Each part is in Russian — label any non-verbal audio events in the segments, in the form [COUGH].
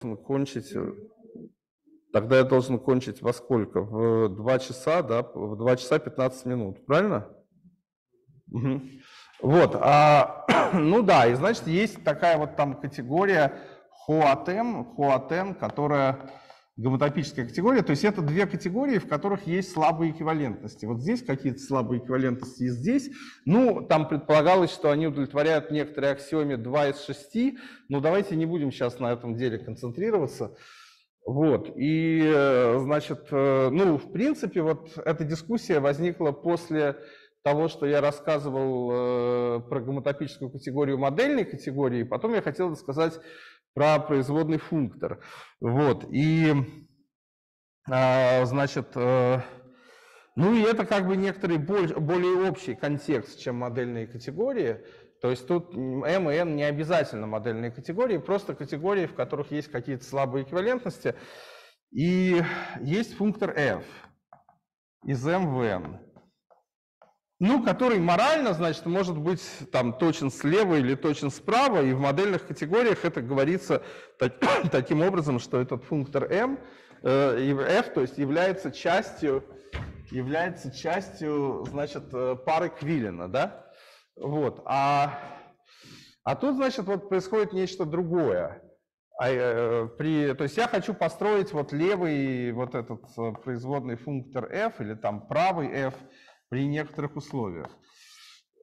кончить, э, тогда я должен кончить во сколько? В 2 часа, да, в 2 часа 15 минут, правильно? Угу. Вот, а, [CLEARS THROAT] ну да, и значит есть такая вот там категория хоатем, хоатем, которая гомотопическая категория, то есть это две категории, в которых есть слабые эквивалентности. Вот здесь какие-то слабые эквивалентности, и здесь, ну, там предполагалось, что они удовлетворяют некоторые аксиоме 2 из 6, но давайте не будем сейчас на этом деле концентрироваться. Вот, и, э, значит, э, ну, в принципе, вот эта дискуссия возникла после того, что я рассказывал э, про гомотопическую категорию модельной категории, потом я хотел сказать про производный функтор. Вот, и, а, значит, э, ну и это как бы некоторый более общий контекст, чем модельные категории. То есть тут M и N не обязательно модельные категории, просто категории, в которых есть какие-то слабые эквивалентности. И есть функтор f из m в n ну, который морально, значит, может быть там точен слева или точен справа, и в модельных категориях это говорится так, [COUGHS] таким образом, что этот функтор m, э, f, то есть является частью, является частью, значит, э, пары Квиллина, да? Вот, а, а тут, значит, вот происходит нечто другое. А, э, при, то есть я хочу построить вот левый вот этот э, производный функтор f или там правый f, при некоторых условиях.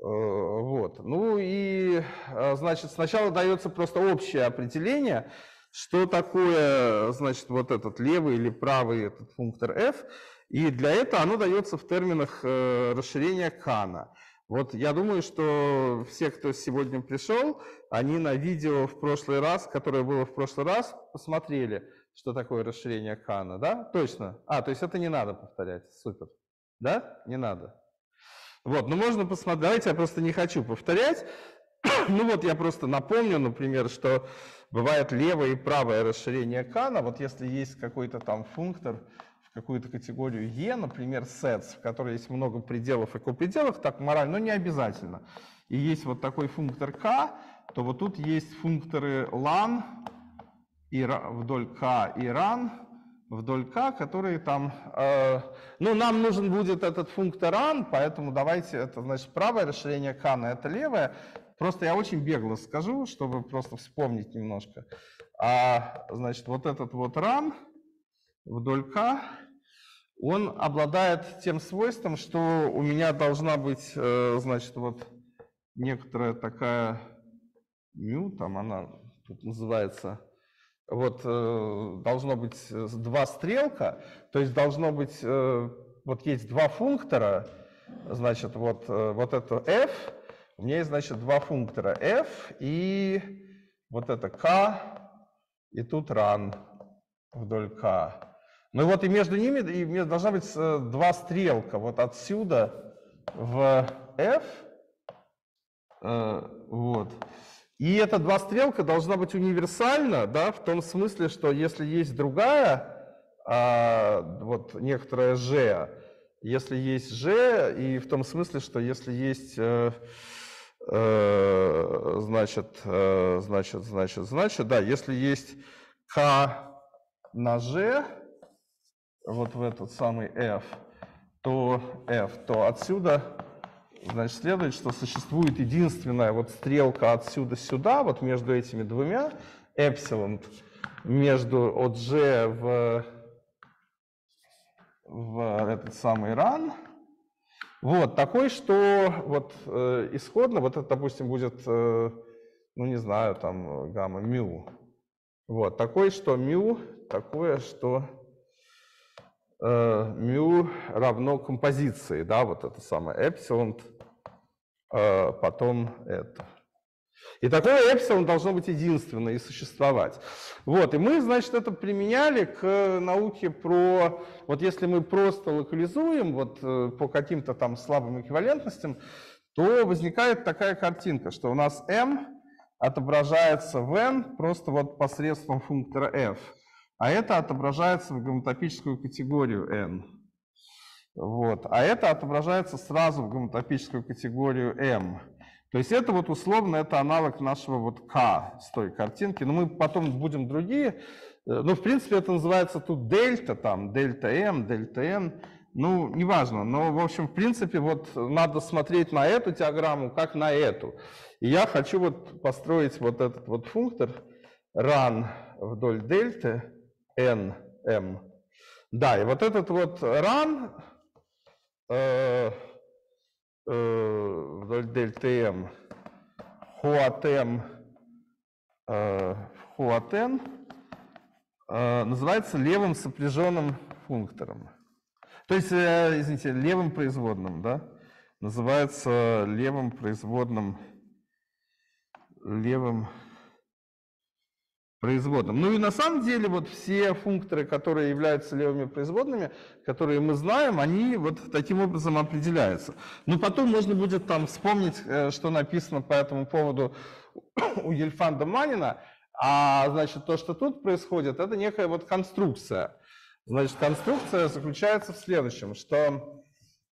Э, вот. Ну и, э, значит, сначала дается просто общее определение, что такое, значит, вот этот левый или правый этот функтор f, и для этого оно дается в терминах э, расширения Кана. Вот я думаю, что все, кто сегодня пришел, они на видео в прошлый раз, которое было в прошлый раз, посмотрели, что такое расширение Кана, да? Точно? А, то есть это не надо повторять, супер. Да? Не надо. Вот, ну можно посмотреть, давайте я просто не хочу повторять. [CLEARS THROAT] ну вот я просто напомню, например, что бывает левое и правое расширение Кана. Вот если есть какой-то там функтор в какую-то категорию E, например, sets, в которой есть много пределов и копределов, так морально, но не обязательно. И есть вот такой функтор K, то вот тут есть функторы lan и вдоль K и run, вдоль k, которые там... Э, ну, нам нужен будет этот функтор run, поэтому давайте, это значит правое расширение k на это левое. Просто я очень бегло скажу, чтобы просто вспомнить немножко. А, значит, вот этот вот run вдоль k, он обладает тем свойством, что у меня должна быть, э, значит, вот некоторая такая μ, там она тут называется вот э, должно быть э, два стрелка, то есть должно быть, э, вот есть два функтора, значит, вот, вот это f, у меня есть, значит, два функтора f и вот это k, и тут run вдоль k. Ну и вот и между ними и должна быть два стрелка, вот отсюда в f, вот, и эта два стрелка должна быть универсальна, да, в том смысле, что если есть другая, а, вот некоторая g, если есть g, и в том смысле, что если есть, э, э, значит, э, значит, значит, значит, да, если есть k на g, вот в этот самый f, то f, то отсюда Значит, следует, что существует единственная вот стрелка отсюда сюда, вот между этими двумя, эпсилон, между от g в, в этот самый run, вот, такой, что вот э, исходно, вот это, допустим, будет, э, ну не знаю, там гамма мю. Вот, такой, что мю, такое, что э, мю равно композиции, да, вот это самое эпсилон потом это. И такое эпсилон должно быть единственное и существовать. Вот, и мы, значит, это применяли к науке про, вот если мы просто локализуем вот э, по каким-то там слабым эквивалентностям, то возникает такая картинка, что у нас m отображается в n просто вот посредством функтора f, а это отображается в гомотопическую категорию n. Вот. А это отображается сразу в гомотопическую категорию M. То есть это вот условно, это аналог нашего вот К с той картинки. Но мы потом будем другие. Ну, в принципе, это называется тут дельта, там, дельта М, дельта Н. Ну, неважно, но, в общем, в принципе, вот надо смотреть на эту диаграмму, как на эту. И я хочу вот построить вот этот вот функтор run вдоль дельты n, m. Да, и вот этот вот run э, э, вдоль дельты m, хуат m, э, хуат n, э, называется левым сопряженным функтором. То есть, э, извините, левым производным, да? Называется левым производным, левым производным. Ну и на самом деле вот все функторы, которые являются левыми производными, которые мы знаем, они вот таким образом определяются. Ну потом можно будет там вспомнить, э, что написано по этому поводу у Ельфанда Манина, а значит то, что тут происходит, это некая вот конструкция. Значит, конструкция заключается в следующем, что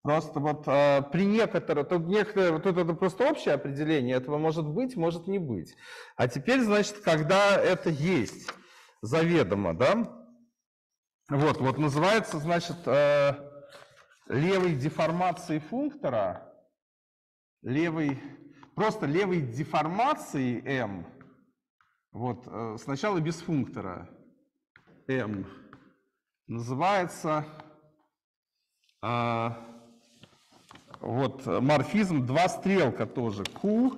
просто вот э, при некотором, тут, некоторое, вот тут это просто общее определение, этого может быть, может не быть. А теперь, значит, когда это есть заведомо, да, вот, вот называется, значит, э, левой деформацией функтора, левой, просто левой деформацией m, вот, э, сначала без функтора m, называется а, вот морфизм два стрелка тоже q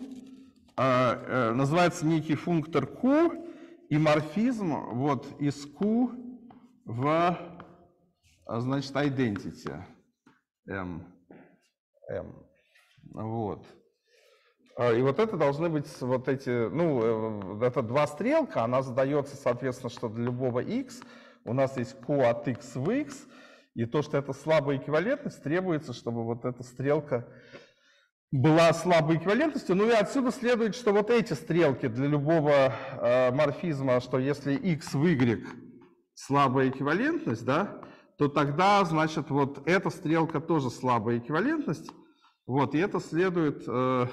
а, а, называется некий функтор q и морфизм вот из q в значит identity m m вот. И вот это должны быть вот эти, ну, э, это два стрелка, она задается, соответственно, что для любого x у нас есть q от x в x, и то, что это слабая эквивалентность, требуется, чтобы вот эта стрелка была слабой эквивалентностью. Ну и отсюда следует, что вот эти стрелки для любого э, морфизма, что если x в y слабая эквивалентность, да, то тогда, значит, вот эта стрелка тоже слабая эквивалентность. Вот, и это следует, э,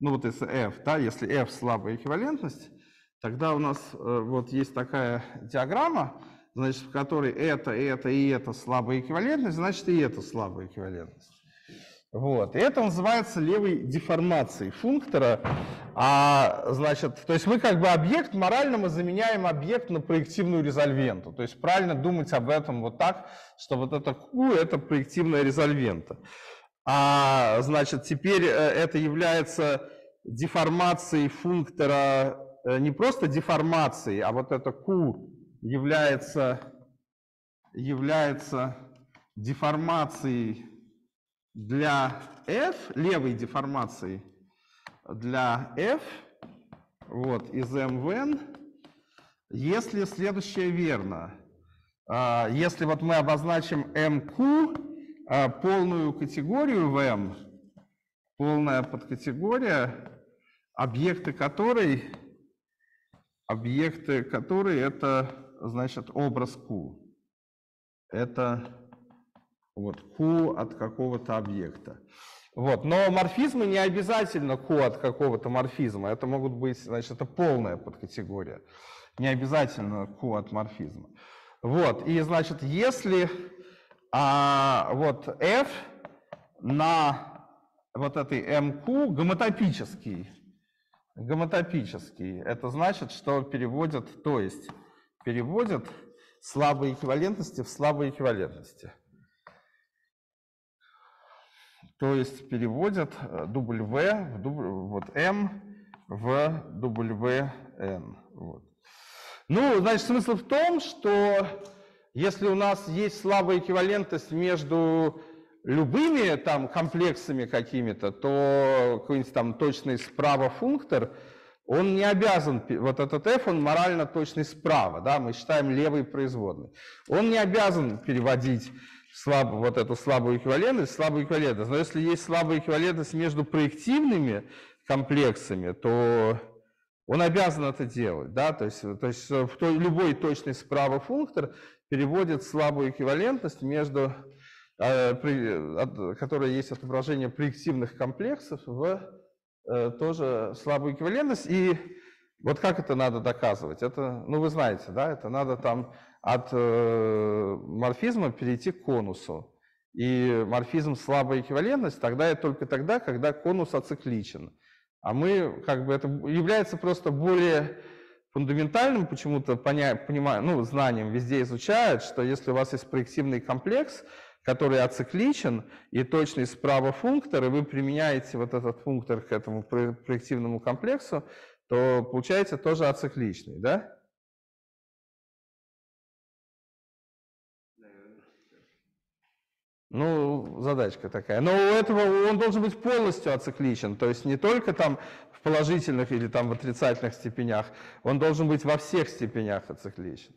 ну вот если f, да, если f слабая эквивалентность, тогда у нас э, вот есть такая диаграмма, значит, в которой это, это и это слабая эквивалентность, значит, и это слабая эквивалентность. Вот. И это называется левой деформацией функтора. А, значит, то есть мы как бы объект, морально мы заменяем объект на проективную резольвенту. То есть правильно думать об этом вот так, что вот это Q – это проективная резольвента. А, значит, теперь э, это является деформацией функтора, э, не просто деформацией, а вот это Q является, является деформацией для f, левой деформацией для f, вот, из m в n, если следующее верно. А, если вот мы обозначим mq, а, полную категорию в m, полная подкатегория, объекты которой, объекты которой это значит, образ Q. Это вот Q от какого-то объекта. Вот. Но морфизмы не обязательно Q от какого-то морфизма. Это могут быть, значит, это полная подкатегория. Не обязательно Q от морфизма. Вот. И, значит, если а, вот F на вот этой MQ гомотопический, гомотопический, это значит, что переводят, то есть переводят слабые эквивалентности в слабые эквивалентности. То есть переводят W в w, вот M в WN. Вот. Ну, значит, смысл в том, что если у нас есть слабая эквивалентность между любыми там комплексами какими-то, то какой-нибудь там точный справа функтор – он не обязан, вот этот f, он морально точный справа, да, мы считаем левый производный. Он не обязан переводить слаб, вот эту слабую эквивалентность, слабую эквивалентность. Но если есть слабая эквивалентность между проективными комплексами, то он обязан это делать, да, то есть, то есть в той, любой точный справа функтор переводит слабую эквивалентность между, э, при, от, которая есть отображение проективных комплексов в э, тоже слабую эквивалентность. И вот как это надо доказывать? Это, ну вы знаете, да, это надо там от э, морфизма перейти к конусу. И морфизм слабая эквивалентность тогда и только тогда, когда конус ацикличен. А мы, как бы, это является просто более фундаментальным почему-то понимаем, ну, знанием везде изучают, что если у вас есть проективный комплекс, который ацикличен и точный справа функтор, и вы применяете вот этот функтор к этому проективному комплексу, то получается тоже ацикличный, да? Ну, задачка такая. Но у этого он должен быть полностью ацикличен, то есть не только там в положительных или там в отрицательных степенях, он должен быть во всех степенях ацикличен.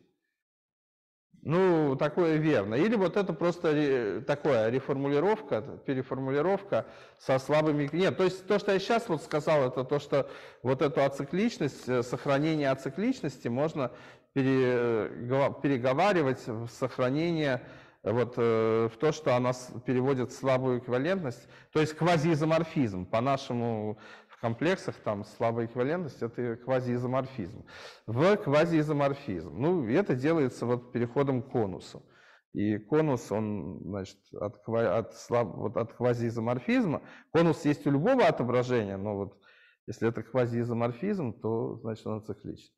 Ну, такое верно. Или вот это просто такое реформулировка, переформулировка со слабыми... Нет, то есть то, что я сейчас вот сказал, это то, что вот эту ацикличность, э, сохранение ацикличности можно переговаривать в сохранение вот, э, в то, что она переводит слабую эквивалентность, то есть квазиизоморфизм. По-нашему в комплексах там слабая эквивалентность – это квазиизоморфизм. В квазиизоморфизм. Ну, это делается вот переходом к конусу. И конус, он, значит, от, от, слаб, вот от квазиизоморфизма. Конус есть у любого отображения, но вот если это квазиизоморфизм, то, значит, он цикличен.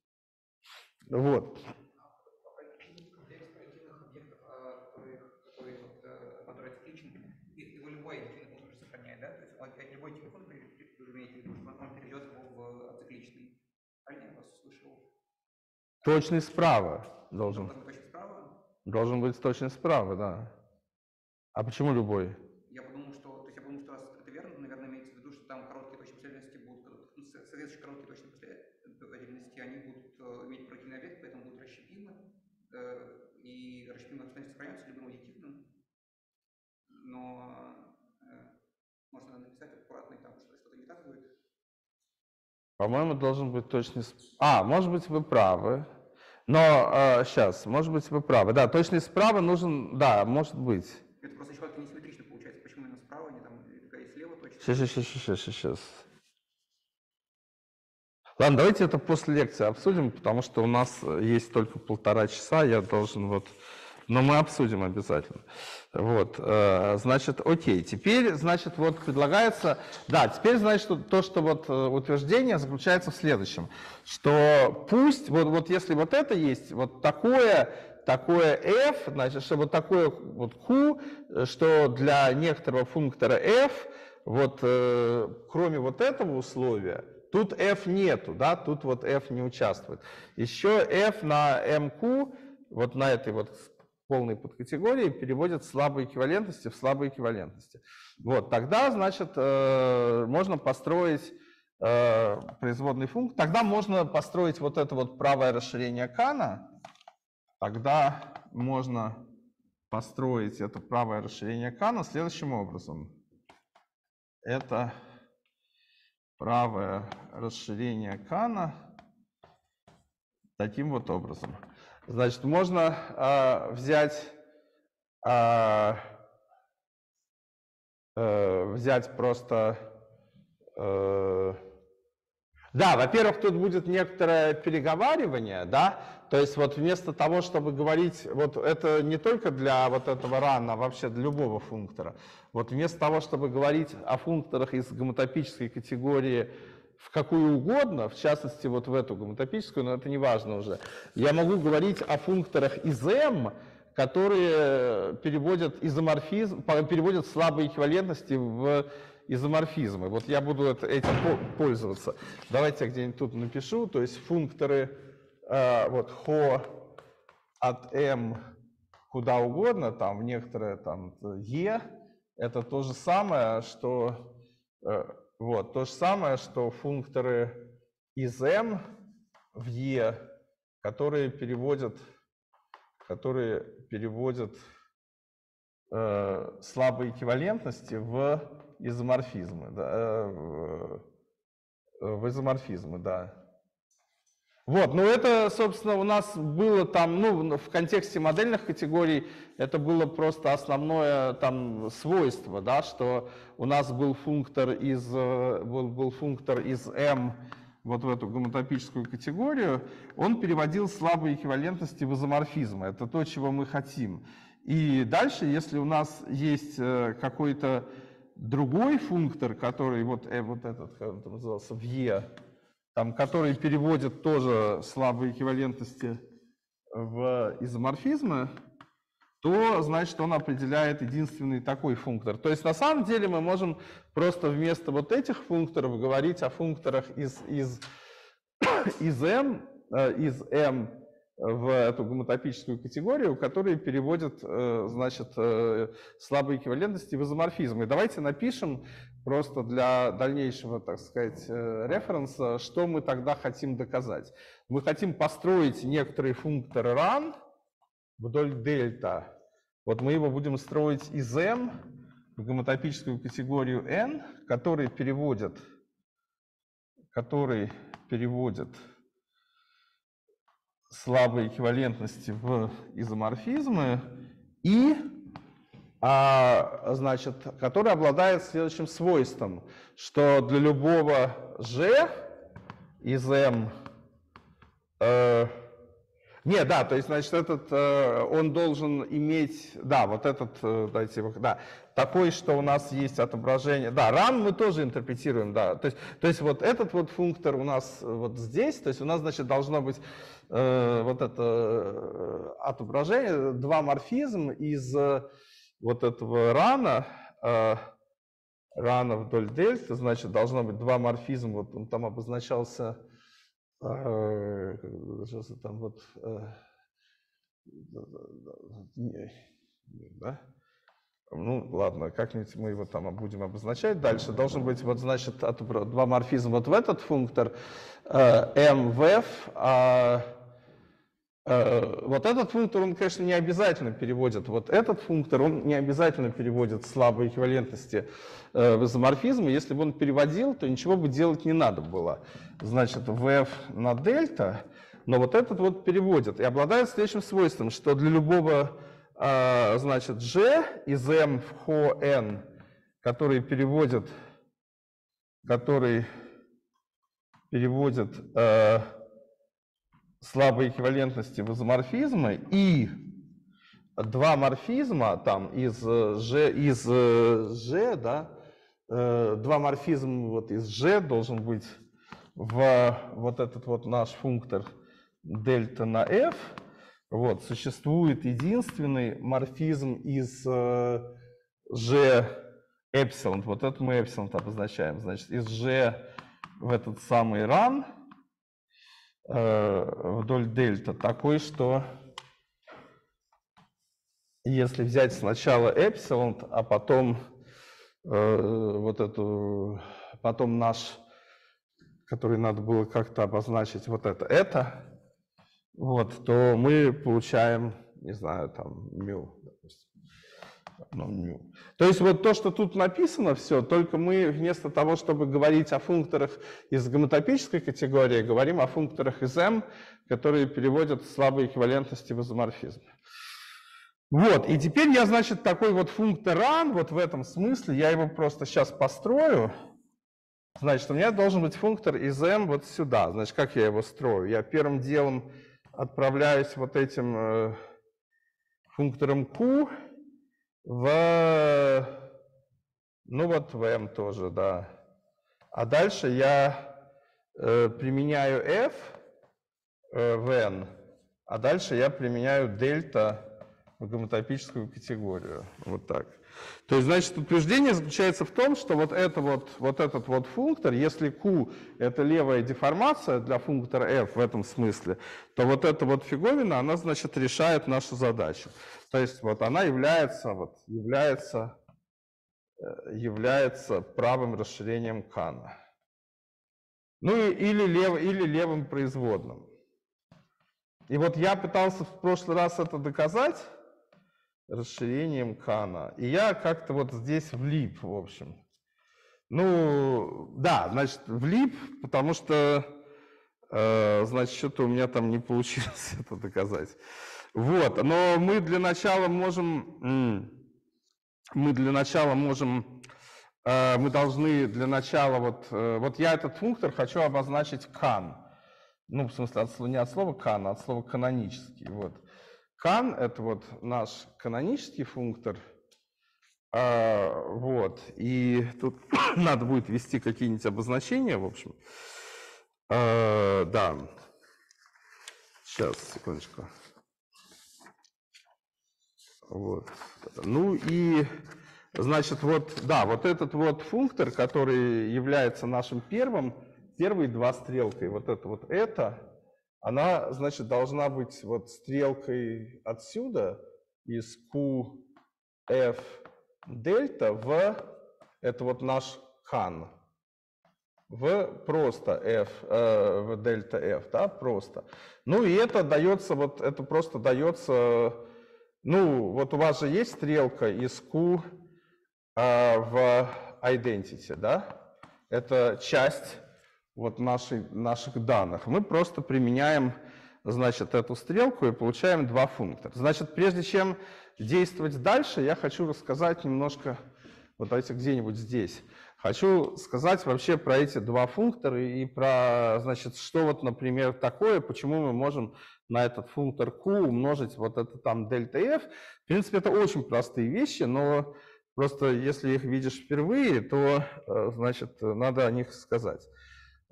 Вот. Точный справа должен. Должен быть точный справа, да. А почему любой? Я подумал, что, то есть я подумал, что раз это верно, наверное, имеется в виду, что там короткие точки последовательности будут, ну, следующие короткие точки последовательности, они будут э, иметь противный объект, поэтому будут расщепимы, э, и расщепимые постоянно сохраняются любым аддитивным, но э, можно написать аккуратно, и там что-то не так будет. По-моему, должен быть точный... А, может быть, вы правы. Но э, сейчас, может быть, вы правы. Да, точный справа нужен... Да, может быть. Это просто еще несимметрично получается. Почему именно справа, не там, и слева точно? Сейчас, сейчас, сейчас, сейчас, сейчас. Ладно, давайте это после лекции обсудим, потому что у нас есть только полтора часа, я должен вот но мы обсудим обязательно. Вот, э, значит, окей. Теперь, значит, вот предлагается, да, теперь, значит, то, что вот э, утверждение заключается в следующем, что пусть, вот, вот если вот это есть, вот такое, такое f, значит, что вот такое вот q, что для некоторого функтора f, вот э, кроме вот этого условия, тут f нету, да, тут вот f не участвует. Еще f на mq, вот на этой вот полной подкатегории переводят слабые эквивалентности в слабые эквивалентности. Вот, тогда, значит, э, можно построить э, производный функт. Тогда можно построить вот это вот правое расширение Кана. Тогда можно построить это правое расширение Кана следующим образом. Это правое расширение Кана таким вот образом. Значит, можно э, взять, э, э, взять просто... Э, да, во-первых, тут будет некоторое переговаривание, да, то есть вот вместо того, чтобы говорить, вот это не только для вот этого рана, а вообще для любого функтора, вот вместо того, чтобы говорить о функторах из гомотопической категории в какую угодно, в частности вот в эту гомотопическую, но это не важно уже. Я могу говорить о функторах из M, которые переводят изоморфизм, переводят слабые эквивалентности в изоморфизмы. Вот я буду этим пользоваться. Давайте я где-нибудь тут напишу, то есть функторы э, вот хо от m куда угодно, там в некоторое там e, это то же самое, что э, вот, то же самое, что функторы из m в e, которые переводят, которые переводят э, слабые эквивалентности в изоморфизмы. Да, э, в изоморфизмы, да. Вот, ну это, собственно, у нас было там, ну, в контексте модельных категорий, это было просто основное там свойство, да, что у нас был функтор из, э, был, был функтор из M вот в эту гомотопическую категорию, он переводил слабые эквивалентности в изоморфизмы. Это то, чего мы хотим. И дальше, если у нас есть э, какой-то другой функтор, который вот, э, вот этот, как он там назывался, в E, там, который переводит тоже слабые эквивалентности в изоморфизмы, то значит он определяет единственный такой функтор. То есть на самом деле мы можем просто вместо вот этих функторов говорить о функторах из, из, [COUGHS] из m, э, из m в эту гомотопическую категорию, которые переводят э, значит, э, слабые эквивалентности в изоморфизмы. Давайте напишем просто для дальнейшего, так сказать, референса, что мы тогда хотим доказать. Мы хотим построить некоторый функтор run, вдоль дельта. Вот мы его будем строить из m в гомотопическую категорию n, который переводит, который переводит слабые эквивалентности в изоморфизмы и а, значит, который обладает следующим свойством, что для любого g из m э, не, да, то есть, значит, этот, э, он должен иметь, да, вот этот, э, дайте, да, такой, что у нас есть отображение, да, run мы тоже интерпретируем, да, то есть, то есть вот этот вот функтор у нас вот здесь, то есть у нас, значит, должно быть э, вот это э, отображение, два морфизм из э, вот этого рана, э, рана вдоль дельты, значит, должно быть два морфизма, вот он там обозначался, там вот, да? Ну, ладно, как-нибудь мы его там будем обозначать дальше. Должен быть, вот, значит, два морфизма вот в этот функтор, mvf, а вот этот функтор, он, конечно, не обязательно переводит, вот этот функтор, он не обязательно переводит слабые эквивалентности Э, в изоморфизм, если бы он переводил, то ничего бы делать не надо было. Значит, VF на дельта, но вот этот вот переводит. И обладает следующим свойством, что для любого, а, значит, G из M в HO N, который переводит, который переводит э, слабые эквивалентности в изоморфизмы и два морфизма там из G, из G да, Э, два морфизма вот из G должен быть в вот этот вот наш функтор дельта на f. Вот, существует единственный морфизм из э, G эпсилон. Вот это мы эпсилон обозначаем. Значит, из G в этот самый э, вдоль дельта такой, что если взять сначала эпсилон, а потом Э, вот эту, потом наш, который надо было как-то обозначить, вот это, это, вот, то мы получаем, не знаю, там, мю. То есть вот то, что тут написано все, только мы вместо того, чтобы говорить о функторах из гомотопической категории, говорим о функторах из M, которые переводят слабые эквивалентности в изоморфизм. Вот, и теперь я, значит, такой вот функтор run, вот в этом смысле, я его просто сейчас построю. Значит, у меня должен быть функтор из m вот сюда. Значит, как я его строю? Я первым делом отправляюсь вот этим э, функтором q в, ну вот в m тоже, да. А дальше я э, применяю f э, в n, а дальше я применяю дельта в гомотопическую категорию. Вот так. То есть, значит, утверждение заключается в том, что вот, это вот, вот этот вот функтор, если Q – это левая деформация для функтора f в этом смысле, то вот эта вот фиговина, она, значит, решает нашу задачу. То есть, вот она является, вот, является, э, является правым расширением Кана. Ну или, лев, или левым производным. И вот я пытался в прошлый раз это доказать, расширением Кана. И я как-то вот здесь влип, в общем. Ну, да, значит, влип, потому что Э, значит, что-то у меня там не получилось [LAUGHS] это доказать. Вот, но мы для начала можем, мы для начала можем, э, мы должны для начала, вот, э, вот я этот функтор хочу обозначить can. Ну, в смысле, от, не от слова can, а от слова канонический. Вот. Can – это вот наш канонический функтор, вот, и тут [COUGHS] надо будет ввести какие-нибудь обозначения, в общем. Да, сейчас, секундочку. Вот. Ну и, значит, вот, да, вот этот вот функтор, который является нашим первым, первые два стрелкой, вот это вот это, она, значит, должна быть вот стрелкой отсюда, из QF дельта в, это вот наш хан, в просто f, э, в дельта f, да, просто. Ну и это дается, вот это просто дается ну, вот у вас же есть стрелка из Q э, в identity, да? Это часть вот нашей, наших данных. Мы просто применяем, значит, эту стрелку и получаем два функтора. Значит, прежде чем действовать дальше, я хочу рассказать немножко, вот давайте где-нибудь здесь, Хочу сказать вообще про эти два функтора и про, значит, что вот, например, такое, почему мы можем на этот функтор q умножить вот это там дельта f. В принципе, это очень простые вещи, но просто если их видишь впервые, то, э, значит, надо о них сказать.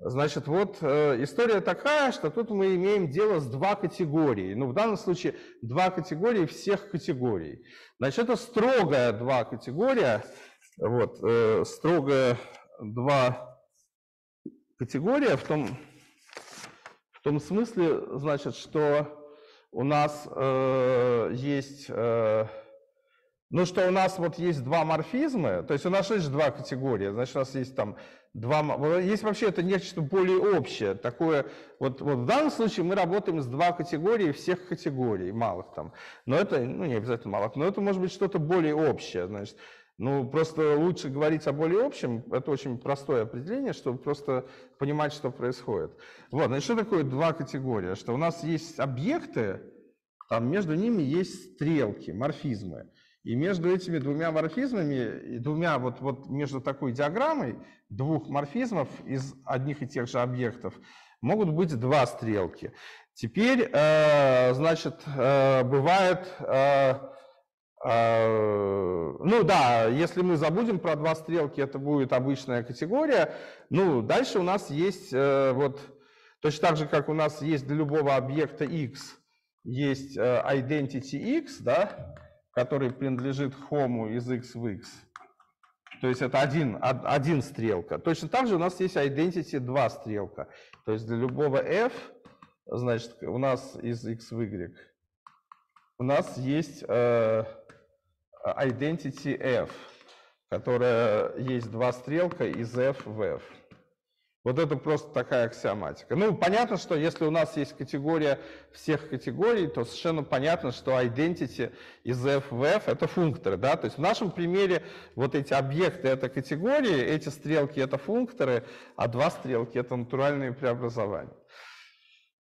Значит, вот э, история такая, что тут мы имеем дело с два категории. Ну, в данном случае два категории всех категорий. Значит, это строгая два категория, вот, э, строго два категория в том, в том смысле, значит, что у нас э, есть, э, ну что у нас вот есть два морфизма, то есть у нас есть два категории, значит у нас есть там два, есть вообще это нечто более общее, такое, вот, вот в данном случае мы работаем с два категории всех категорий, малых там, но это, ну не обязательно малых, но это может быть что-то более общее, значит, ну, просто лучше говорить о более общем, это очень простое определение, чтобы просто понимать, что происходит. Вот, значит, что такое два категории? Что у нас есть объекты, там между ними есть стрелки, морфизмы. И между этими двумя морфизмами, двумя вот, вот между такой диаграммой двух морфизмов из одних и тех же объектов могут быть два стрелки. Теперь, э, значит, э, бывает... Э, ну да, если мы забудем про два стрелки, это будет обычная категория. Ну, дальше у нас есть вот, точно так же, как у нас есть для любого объекта x, есть identity x, да, который принадлежит хому из x в x. То есть это один, один стрелка. Точно так же у нас есть identity два стрелка. То есть для любого f, значит, у нас из x в y, у нас есть э, identity f, которая есть два стрелка из f в f. Вот это просто такая аксиоматика. Ну, понятно, что если у нас есть категория всех категорий, то совершенно понятно, что identity из f в f — это функторы. Да? То есть в нашем примере вот эти объекты — это категории, эти стрелки — это функторы, а два стрелки — это натуральные преобразования.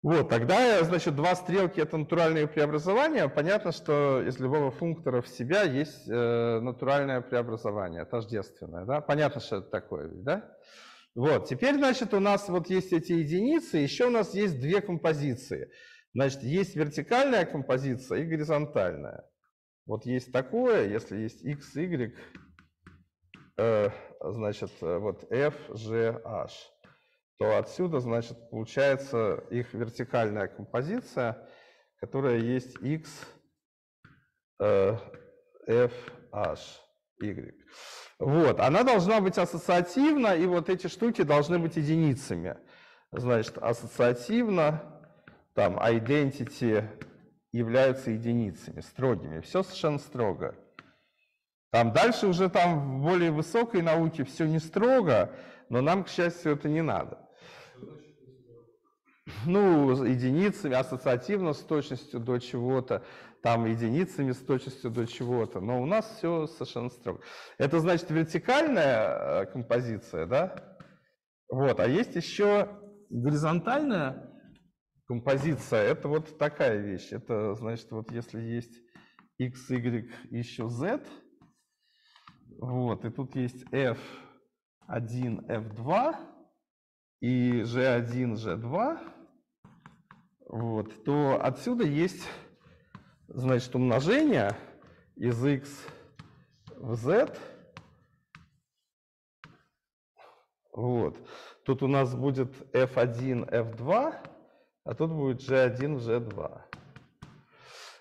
Вот, тогда, значит, два стрелки – это натуральные преобразования. Понятно, что из любого функтора в себя есть э, натуральное преобразование, тождественное. Да? Понятно, что это такое, да? Вот, теперь, значит, у нас вот есть эти единицы, еще у нас есть две композиции. Значит, есть вертикальная композиция и горизонтальная. Вот есть такое, если есть x, y, э, значит, вот f, g, h то отсюда, значит, получается их вертикальная композиция, которая есть x, э, f, h, y. Вот, она должна быть ассоциативна, и вот эти штуки должны быть единицами. Значит, ассоциативно, там, identity являются единицами, строгими. Все совершенно строго. Там дальше уже там в более высокой науке все не строго, но нам, к счастью, это не надо ну, единицами, ассоциативно с точностью до чего-то, там единицами с точностью до чего-то, но у нас все совершенно строго. Это значит вертикальная э, композиция, да? Вот, а есть еще горизонтальная композиция – это вот такая вещь. Это значит, вот если есть x, y, еще z, вот, и тут есть f1, f2 и g1, g2, вот, то отсюда есть, значит, умножение из x в z. Вот. Тут у нас будет f1, f2, а тут будет g1, g2.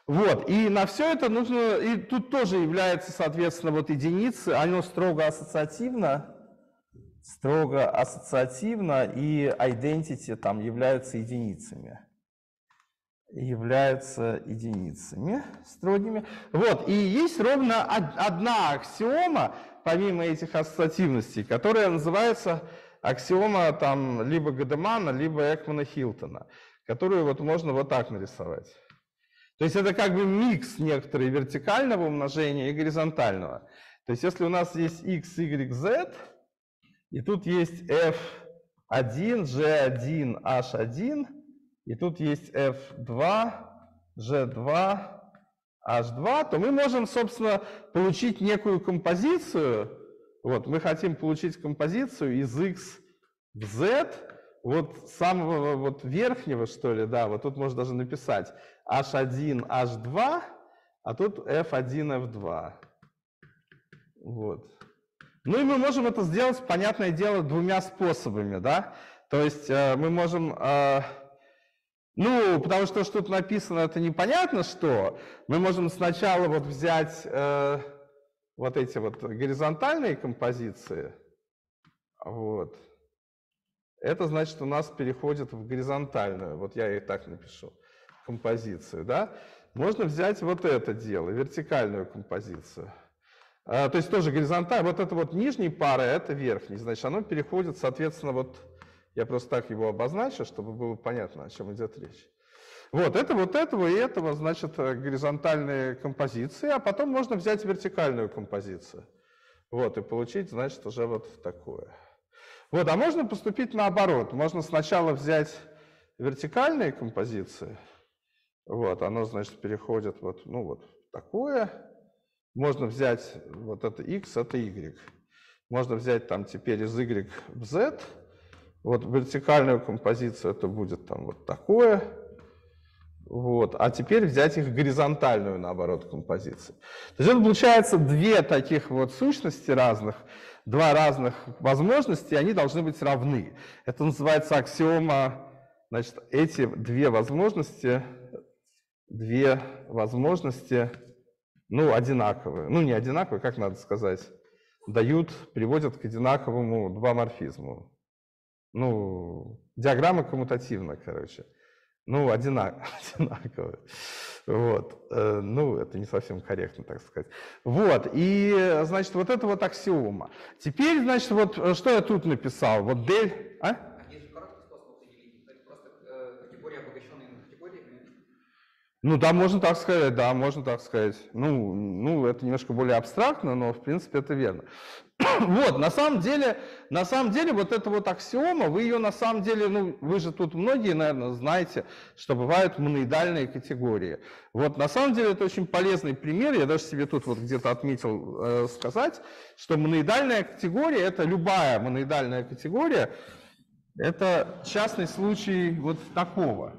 Вот, и на все это нужно, и тут тоже является, соответственно, вот единицы, оно строго ассоциативно, строго ассоциативно, и identity там являются единицами. Являются единицами строгими. Вот, и есть ровно одна аксиома, помимо этих ассоциативностей, которая называется аксиома там либо Гадемана, либо Экмана Хилтона, которую вот можно вот так нарисовать. То есть это как бы микс некоторые вертикального умножения и горизонтального. То есть если у нас есть x, y, z, и тут есть f1, g1, h1, и тут есть f2, g2, h2, то мы можем, собственно, получить некую композицию. Вот, мы хотим получить композицию из x в z, вот самого вот верхнего, что ли, да, вот тут можно даже написать H1, H2, а тут F1, F2. Вот. Ну и мы можем это сделать, понятное дело, двумя способами, да. То есть э, мы можем, э, ну, потому что что тут написано, это непонятно что. Мы можем сначала вот взять э, вот эти вот горизонтальные композиции, вот. Это значит, у нас переходит в горизонтальную, вот я и так напишу композицию, да, можно взять вот это дело, вертикальную композицию. А, то есть тоже горизонтально, вот это вот нижний пара, это верхний, значит, оно переходит, соответственно, вот, я просто так его обозначу, чтобы было понятно, о чем идет речь. Вот, это вот этого и этого, значит, горизонтальные композиции, а потом можно взять вертикальную композицию. Вот, и получить, значит, уже вот такое. Вот, а можно поступить наоборот. Можно сначала взять вертикальные композиции, вот, оно, значит, переходит вот, ну, вот такое. Можно взять вот это x, это y. Можно взять там теперь из y в z. Вот вертикальную композицию это будет там вот такое. Вот. А теперь взять их горизонтальную, наоборот, композицию. То есть это получается две таких вот сущности разных, два разных возможности, они должны быть равны. Это называется аксиома, значит, эти две возможности две возможности, ну, одинаковые. Ну, не одинаковые, как надо сказать, дают, приводят к одинаковому двоморфизму. Ну, диаграмма коммутативна, короче. Ну, одинак, [LAUGHS] одинаковые. Вот. Э, ну, это не совсем корректно, так сказать. Вот. И, значит, вот это вот аксиома. Теперь, значит, вот э, что я тут написал? Вот дель... А? Ну да, можно так сказать, да, можно так сказать. Ну, ну, это немножко более абстрактно, но в принципе это верно. [COUGHS] вот, на самом деле, на самом деле, вот эта вот аксиома, вы ее на самом деле, ну, вы же тут многие, наверное, знаете, что бывают моноидальные категории. Вот, на самом деле, это очень полезный пример, я даже себе тут вот где-то отметил э, сказать, что моноидальная категория, это любая моноидальная категория, это частный случай вот такого.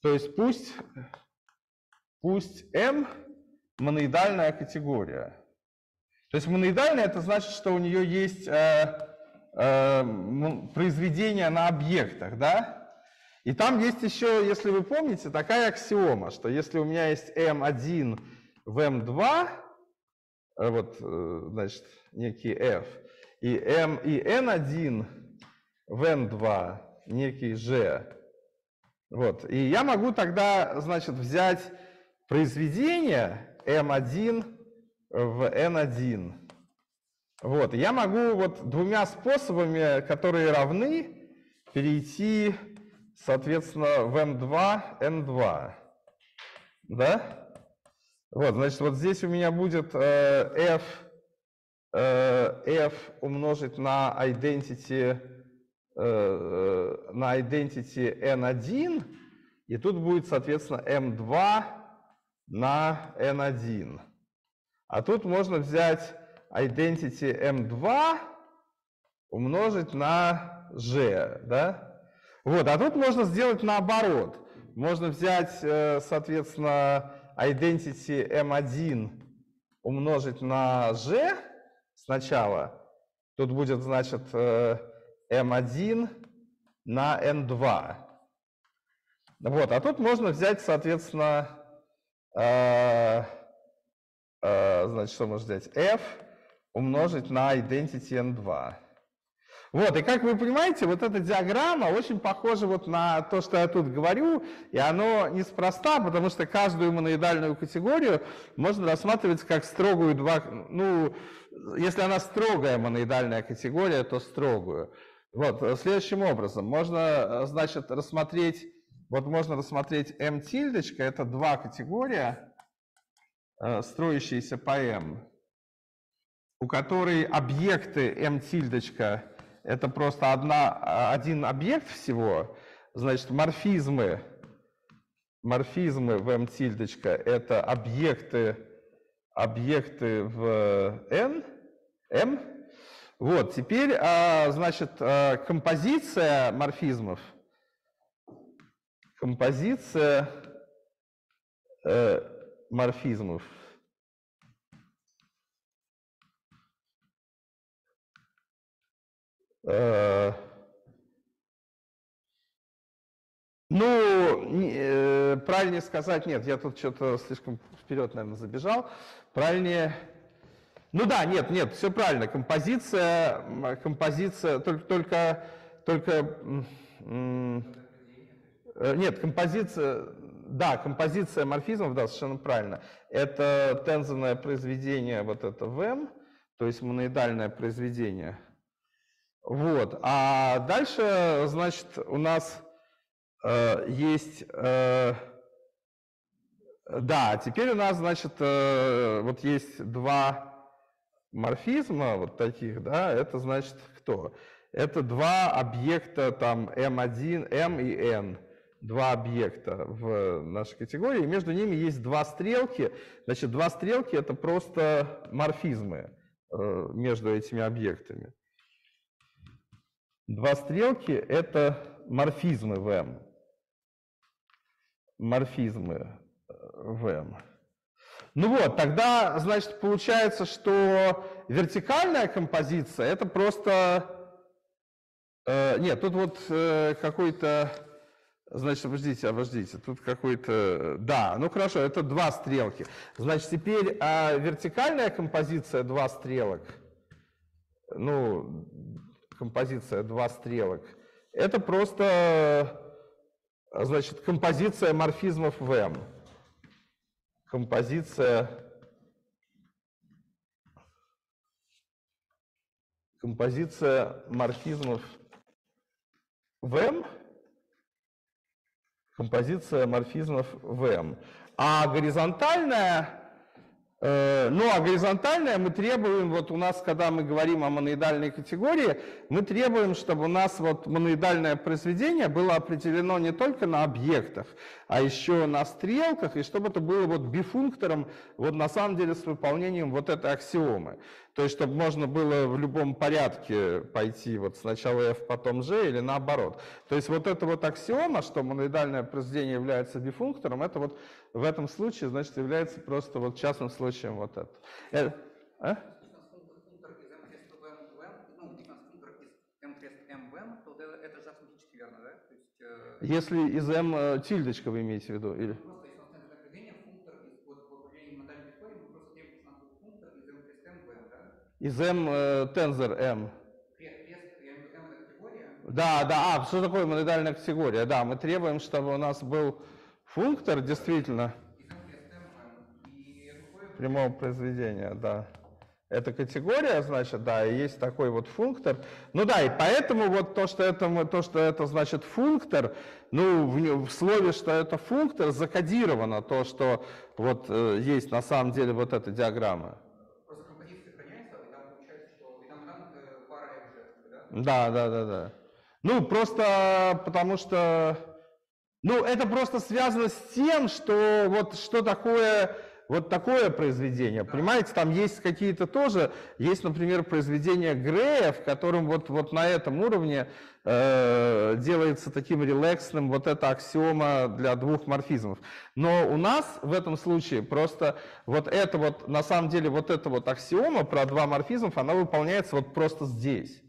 То есть пусть Пусть M моноидальная категория. То есть моноидальная это значит, что у нее есть э, э, произведение на объектах, да? И там есть еще, если вы помните, такая аксиома, что если у меня есть M1 в M2, э, вот, э, значит, некий F, и M и N1 в N2, некий G, вот, и я могу тогда, значит, взять произведение M1 в N1. Вот, я могу вот двумя способами, которые равны, перейти, соответственно, в M2, N2. Да? Вот, значит, вот здесь у меня будет э, F, э, F умножить на identity э, на identity n1, и тут будет, соответственно, m2 на n1. А тут можно взять identity m2 умножить на g, да? Вот, а тут можно сделать наоборот. Можно взять, э, соответственно, identity m1 умножить на g сначала. Тут будет, значит, э, m1 на n2. Вот, а тут можно взять, соответственно, значит, что можно взять? f умножить на identity n2. Вот, и как вы понимаете, вот эта диаграмма очень похожа вот на то, что я тут говорю, и оно неспроста, потому что каждую моноидальную категорию можно рассматривать как строгую два, ну, если она строгая моноидальная категория, то строгую. Вот, следующим образом, можно, значит, рассмотреть, вот можно рассмотреть m тильдочка, это два категория, э, строящиеся по m, у которой объекты m тильдочка это просто одна, один объект всего, значит, морфизмы, морфизмы в m тильдочка это объекты, объекты в n, m. Вот, теперь, а, значит, а, композиция морфизмов, композиция э, морфизмов – Э, ну, э, правильнее сказать, нет, я тут что-то слишком вперед, наверное, забежал. Правильнее, ну да, нет, нет, все правильно. Композиция, композиция, только, только, только, нет, композиция, да, композиция морфизмов, да, совершенно правильно. Это тензорное произведение, вот это ВМ, то есть моноидальное произведение – вот. А дальше, значит, у нас э, есть... Э, да, теперь у нас, значит, э, вот есть два морфизма вот таких, да, это значит кто? Это два объекта, там, M1, M и N, два объекта в нашей категории, и между ними есть два стрелки. Значит, два стрелки — это просто морфизмы э, между этими объектами. Два стрелки – это морфизмы в M. Морфизмы э, в M. Ну вот, тогда, значит, получается, что вертикальная композиция – это просто… Э, нет, тут вот э, какой-то… Значит, подождите, обождите, тут какой-то… Да, ну хорошо, это два стрелки. Значит, теперь а вертикальная композиция два стрелок, ну, композиция два стрелок, это просто, значит, композиция морфизмов в M. Композиция, композиция морфизмов в M, композиция морфизмов в M. А горизонтальная Э, ну, а горизонтальное мы требуем, вот у нас, когда мы говорим о моноидальной категории, мы требуем, чтобы у нас вот моноидальное произведение было определено не только на объектах, а еще на стрелках, и чтобы это было вот бифунктором, вот на самом деле с выполнением вот этой аксиомы. То есть, чтобы можно было в любом порядке пойти вот сначала f, потом g или наоборот. То есть, вот эта вот аксиома, что моноидальное произведение является бифунктором, это вот в этом случае, значит, является просто вот частным случаем вот это. Э, а? Если из m э, тильдочка вы имеете в виду? Или? Из m э, тензор m. Да, да, а, что такое моноидальная категория? Да, мы требуем, чтобы у нас был функтор, действительно, прямого произведения, да. Это категория, значит, да, и есть такой вот функтор. Ну да, и поэтому вот то, что это, то, что это значит функтор, ну, в, в слове, что это функтор, закодировано то, что вот э, есть на самом деле вот эта диаграмма. Да, да, да, да. Ну, просто потому что, ну, это просто связано с тем, что вот что такое вот такое произведение, понимаете, там есть какие-то тоже, есть, например, произведение Грея, в котором вот, вот на этом уровне э, делается таким релаксным вот эта аксиома для двух морфизмов. Но у нас в этом случае просто вот это вот, на самом деле, вот эта вот аксиома про два морфизмов, она выполняется вот просто здесь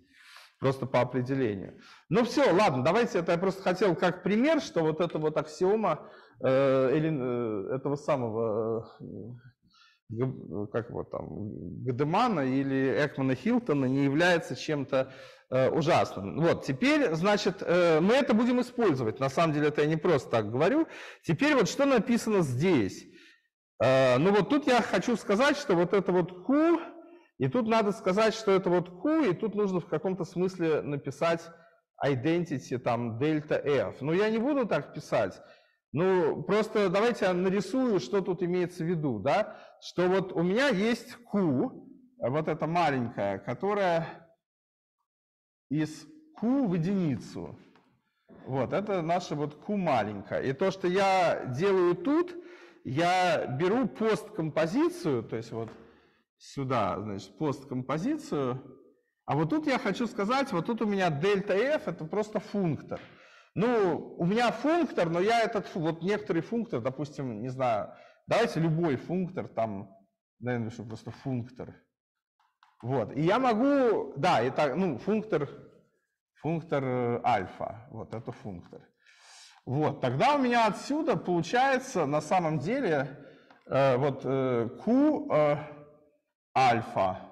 просто по определению. Ну все, ладно, давайте это я просто хотел как пример, что вот эта вот аксиома э, или, э, этого самого, э, как его там, Гадемана или Экмана Хилтона не является чем-то э, ужасным. Вот, теперь, значит, э, мы это будем использовать. На самом деле это я не просто так говорю. Теперь вот что написано здесь. Э, ну вот тут я хочу сказать, что вот это вот Q, и тут надо сказать, что это вот Q, и тут нужно в каком-то смысле написать identity там delta F. Но я не буду так писать. Ну, просто давайте я нарисую, что тут имеется в виду, да, что вот у меня есть Q, вот эта маленькая, которая из Q в единицу. Вот, это наша вот Q маленькая. И то, что я делаю тут, я беру посткомпозицию, то есть вот сюда, значит, посткомпозицию. А вот тут я хочу сказать, вот тут у меня дельта f это просто функтор. Ну, у меня функтор, но я этот, вот некоторый функтор, допустим, не знаю, давайте любой функтор, там, наверное, что просто функтор. Вот, и я могу, да, это, ну, функтор, функтор э, альфа, вот это функтор. Вот, тогда у меня отсюда получается на самом деле э, вот э, q э, альфа.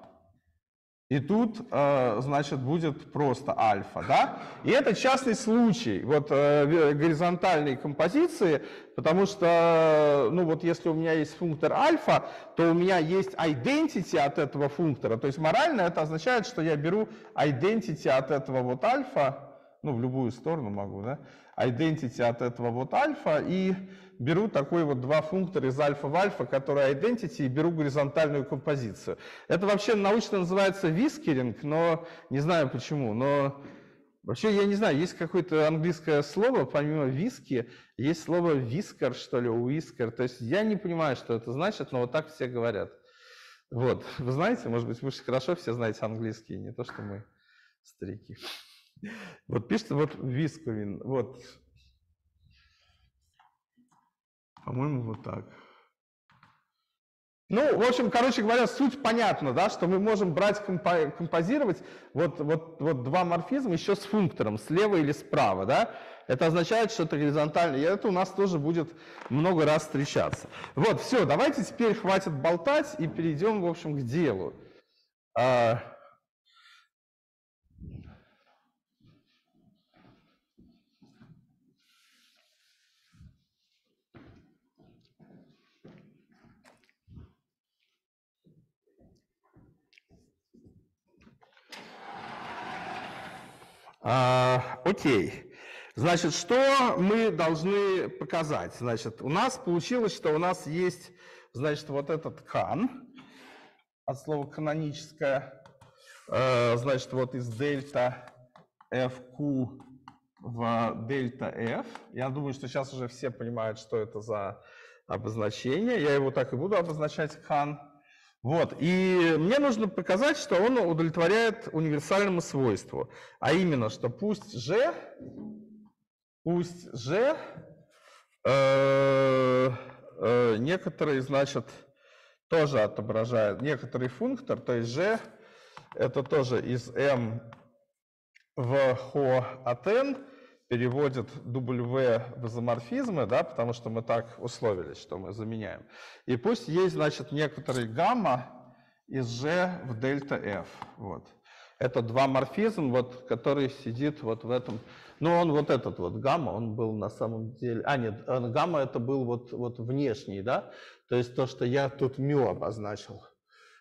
И тут, э, значит, будет просто альфа, да? И это частный случай вот э, горизонтальной композиции, потому что, ну вот если у меня есть функтор альфа, то у меня есть identity от этого функтора. То есть морально это означает, что я беру identity от этого вот альфа, ну в любую сторону могу, да? Identity от этого вот альфа и беру такой вот два функтора из альфа в альфа, которые identity, и беру горизонтальную композицию. Это вообще научно называется вискеринг, но не знаю почему, но вообще я не знаю, есть какое-то английское слово, помимо виски, есть слово вискер, что ли, уискер, то есть я не понимаю, что это значит, но вот так все говорят. Вот, вы знаете, может быть, вы же хорошо все знаете английский, не то, что мы старики. Вот пишется вот висковин, вот по-моему, вот так. Ну, в общем, короче говоря, суть понятна, да, что мы можем брать, компо композировать вот, вот, вот два морфизма еще с функтором, слева или справа, да. Это означает, что это горизонтально, и это у нас тоже будет много раз встречаться. Вот, все, давайте теперь хватит болтать и перейдем, в общем, к делу. А, окей. Значит, что мы должны показать? Значит, у нас получилось, что у нас есть, значит, вот этот кан, от слова каноническое, э, значит, вот из дельта FQ в дельта F. Я думаю, что сейчас уже все понимают, что это за обозначение. Я его так и буду обозначать кан. Вот, и мне нужно показать, что он удовлетворяет универсальному свойству, а именно, что пусть g, пусть g э, э, некоторый, значит, тоже отображает некоторый функтор, то есть g это тоже из m в ho от n, переводит W в изоморфизмы, да, потому что мы так условились, что мы заменяем. И пусть есть, значит, некоторый гамма из G в дельта F. Вот. Это два морфизм, вот, который сидит вот в этом. Ну, он вот этот вот гамма, он был на самом деле... А, нет, гамма это был вот, вот внешний, да? То есть то, что я тут мю обозначил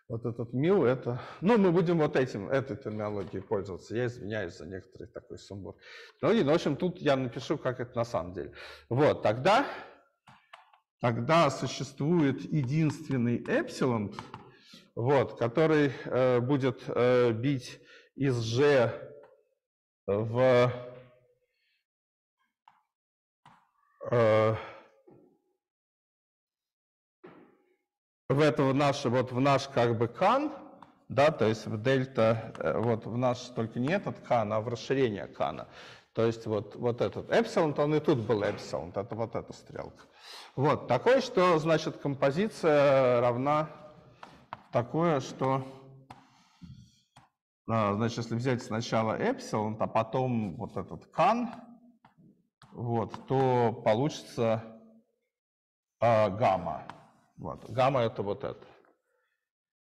вот этот мил, это... Ну, мы будем вот этим, этой терминологией пользоваться. Я извиняюсь за некоторый такой сумбур. Ну, и, в общем, тут я напишу, как это на самом деле. Вот, тогда, тогда существует единственный эпсилон, вот, который э, будет э, бить из G в... Э, в это в наш, вот в наш как бы кан, да, то есть в дельта, э, вот в наш, только не этот кан, а в расширение кана. То есть вот, вот этот эпсилон, он и тут был эпсилон, это вот эта стрелка. Вот, такое, что, значит, композиция равна такое, что, а, значит, если взять сначала эпсилон, а потом вот этот кан, вот, то получится а, гамма. Вот, гамма это вот это.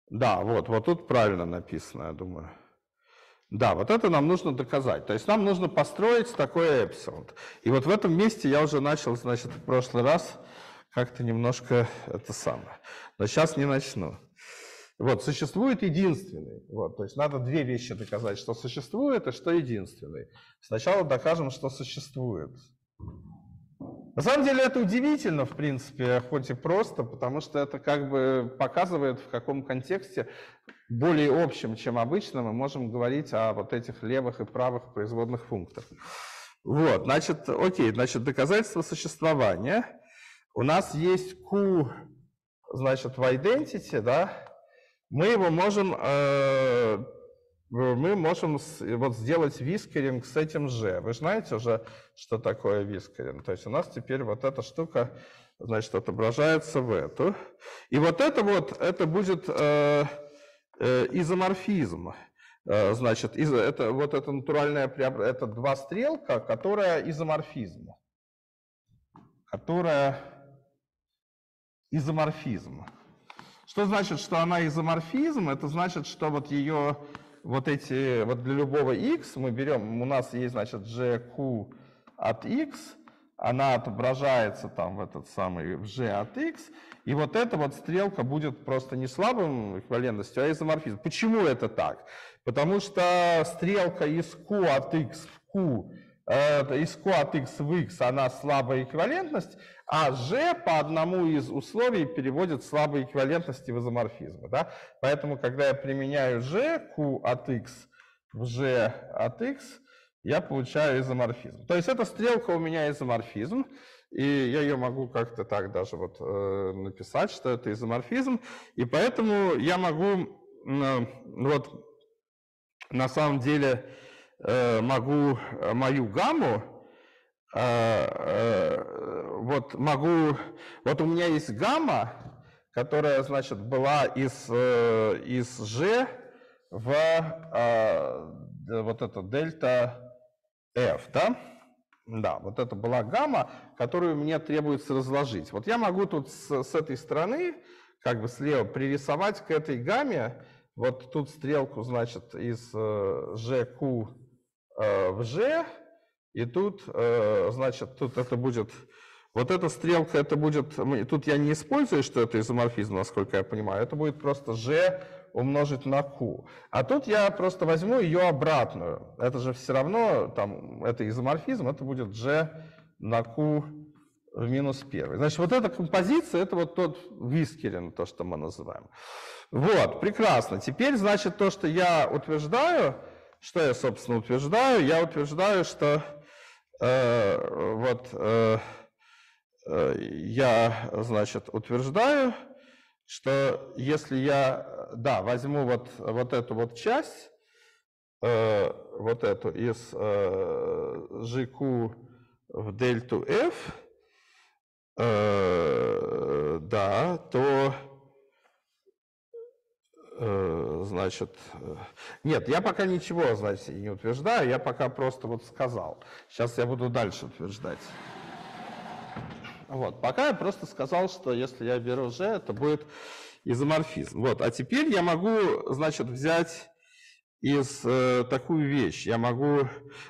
Да, вот, вот тут правильно написано, я думаю. Да, вот это нам нужно доказать. То есть нам нужно построить такой эпсилон. И вот в этом месте я уже начал, значит, в прошлый раз как-то немножко это самое. Но сейчас не начну. Вот, существует единственный. Вот, то есть надо две вещи доказать, что существует и что единственный. Сначала докажем, что существует. На самом деле это удивительно, в принципе, хоть и просто, потому что это как бы показывает, в каком контексте более общем, чем обычно, мы можем говорить о вот этих левых и правых производных функторах. Вот, значит, окей, значит, доказательство существования. У нас есть Q, значит, в identity, да, мы его можем, э, мы можем вот сделать вискеринг с этим же. Вы знаете уже, что такое вискеринг? То есть у нас теперь вот эта штука, значит, отображается в эту. И вот это вот, это будет э, э, изоморфизм. Э, значит, это вот это натуральная это два стрелка, которая изоморфизм. Которая изоморфизм. Что значит, что она изоморфизм? Это значит, что вот ее, вот эти, вот для любого x мы берем, у нас есть, значит, gq от x, она отображается там в этот самый в g от x, и вот эта вот стрелка будет просто не слабым эквивалентностью, а изоморфизм. Почему это так? Потому что стрелка из q от x в q Э, из q от x в x она слабая эквивалентность, а g по одному из условий переводит слабые эквивалентности в изоморфизмы. Да? Поэтому, когда я применяю g, q от x в g от x, я получаю изоморфизм. То есть эта стрелка у меня изоморфизм, и я ее могу как-то так даже вот э, написать, что это изоморфизм, и поэтому я могу э, вот на самом деле Э, могу э, мою гамму, вот могу, вот у меня есть гамма, которая, значит, была из, из G в вот это дельта F, да? Да, вот это была гамма, которую мне требуется разложить. Вот я могу тут с, с этой стороны, как бы слева, пририсовать к этой гамме, вот тут стрелку, значит, из GQ Э, в G, и тут, э, значит, тут это будет, вот эта стрелка, это будет, тут я не использую, что это изоморфизм, насколько я понимаю, это будет просто G умножить на Q. А тут я просто возьму ее обратную. Это же все равно, там, это изоморфизм, это будет G на Q в минус 1. Значит, вот эта композиция, это вот тот Вискерин, то, что мы называем. Вот, прекрасно. Теперь, значит, то, что я утверждаю, что я, собственно, утверждаю? Я утверждаю, что вот э, э, я, значит, утверждаю, что если я, да, возьму вот, вот эту вот часть, э, вот эту из э, GQ в дельту F, э, да, то Э, значит, э, нет, я пока ничего, значит, не утверждаю, я пока просто вот сказал. Сейчас я буду дальше утверждать. Вот, пока я просто сказал, что если я беру G, это будет изоморфизм. Вот, а теперь я могу, значит, взять из э, такую вещь. Я могу,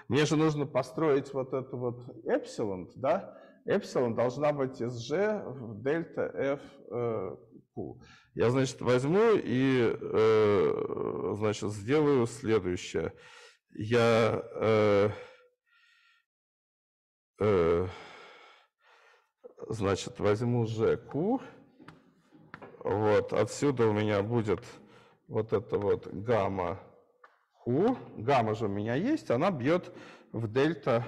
мне же нужно построить вот эту вот эпсилон, да? Эпсилон должна быть из G в дельта F э, Q. Я, значит, возьму и, э, значит, сделаю следующее. Я э, э, значит, возьму ЖК, вот, отсюда у меня будет вот это вот гамма Q, гамма же у меня есть, она бьет в дельта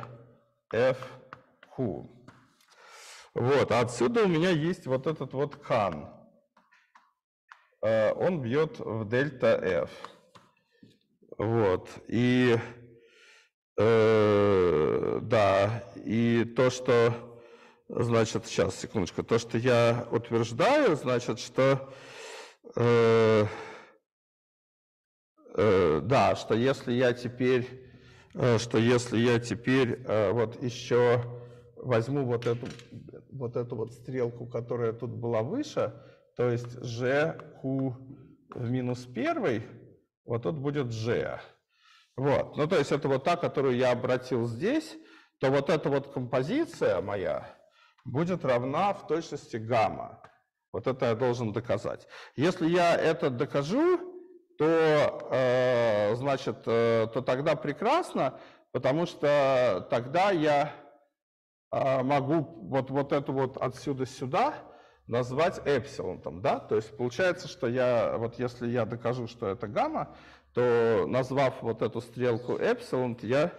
F Q. Вот, отсюда у меня есть вот этот вот кан. Э, Он бьет в дельта F. Вот, и э, да, и то, что, значит, сейчас, секундочку, то, что я утверждаю, значит, что, э, э, да, что если я теперь, э, что если я теперь э, вот еще возьму вот эту, вот эту вот стрелку, которая тут была выше, то есть g, q в минус первый, вот тут будет g. Вот, ну то есть это вот та, которую я обратил здесь, то вот эта вот композиция моя будет равна в точности гамма. Вот это я должен доказать. Если я это докажу, то, э, значит, э, то тогда прекрасно, потому что тогда я э, могу вот, вот эту вот отсюда сюда назвать эпсилон, там, да? То есть получается, что я, вот если я докажу, что это гамма, то назвав вот эту стрелку эпсилон, я,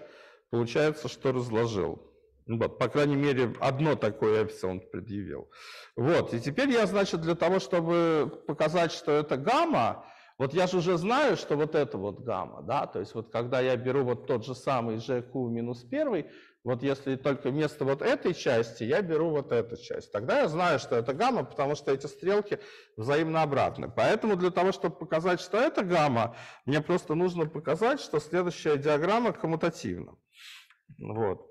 получается, что разложил. Ну Вот, по крайней мере, одно такое эпсилон предъявил. Вот, и теперь я, значит, для того, чтобы показать, что это гамма, вот я же уже знаю, что вот это вот гамма, да, то есть вот когда я беру вот тот же самый GQ минус первый, вот если только вместо вот этой части я беру вот эту часть, тогда я знаю, что это гамма, потому что эти стрелки взаимно обратны. Поэтому для того, чтобы показать, что это гамма, мне просто нужно показать, что следующая диаграмма коммутативна. Вот.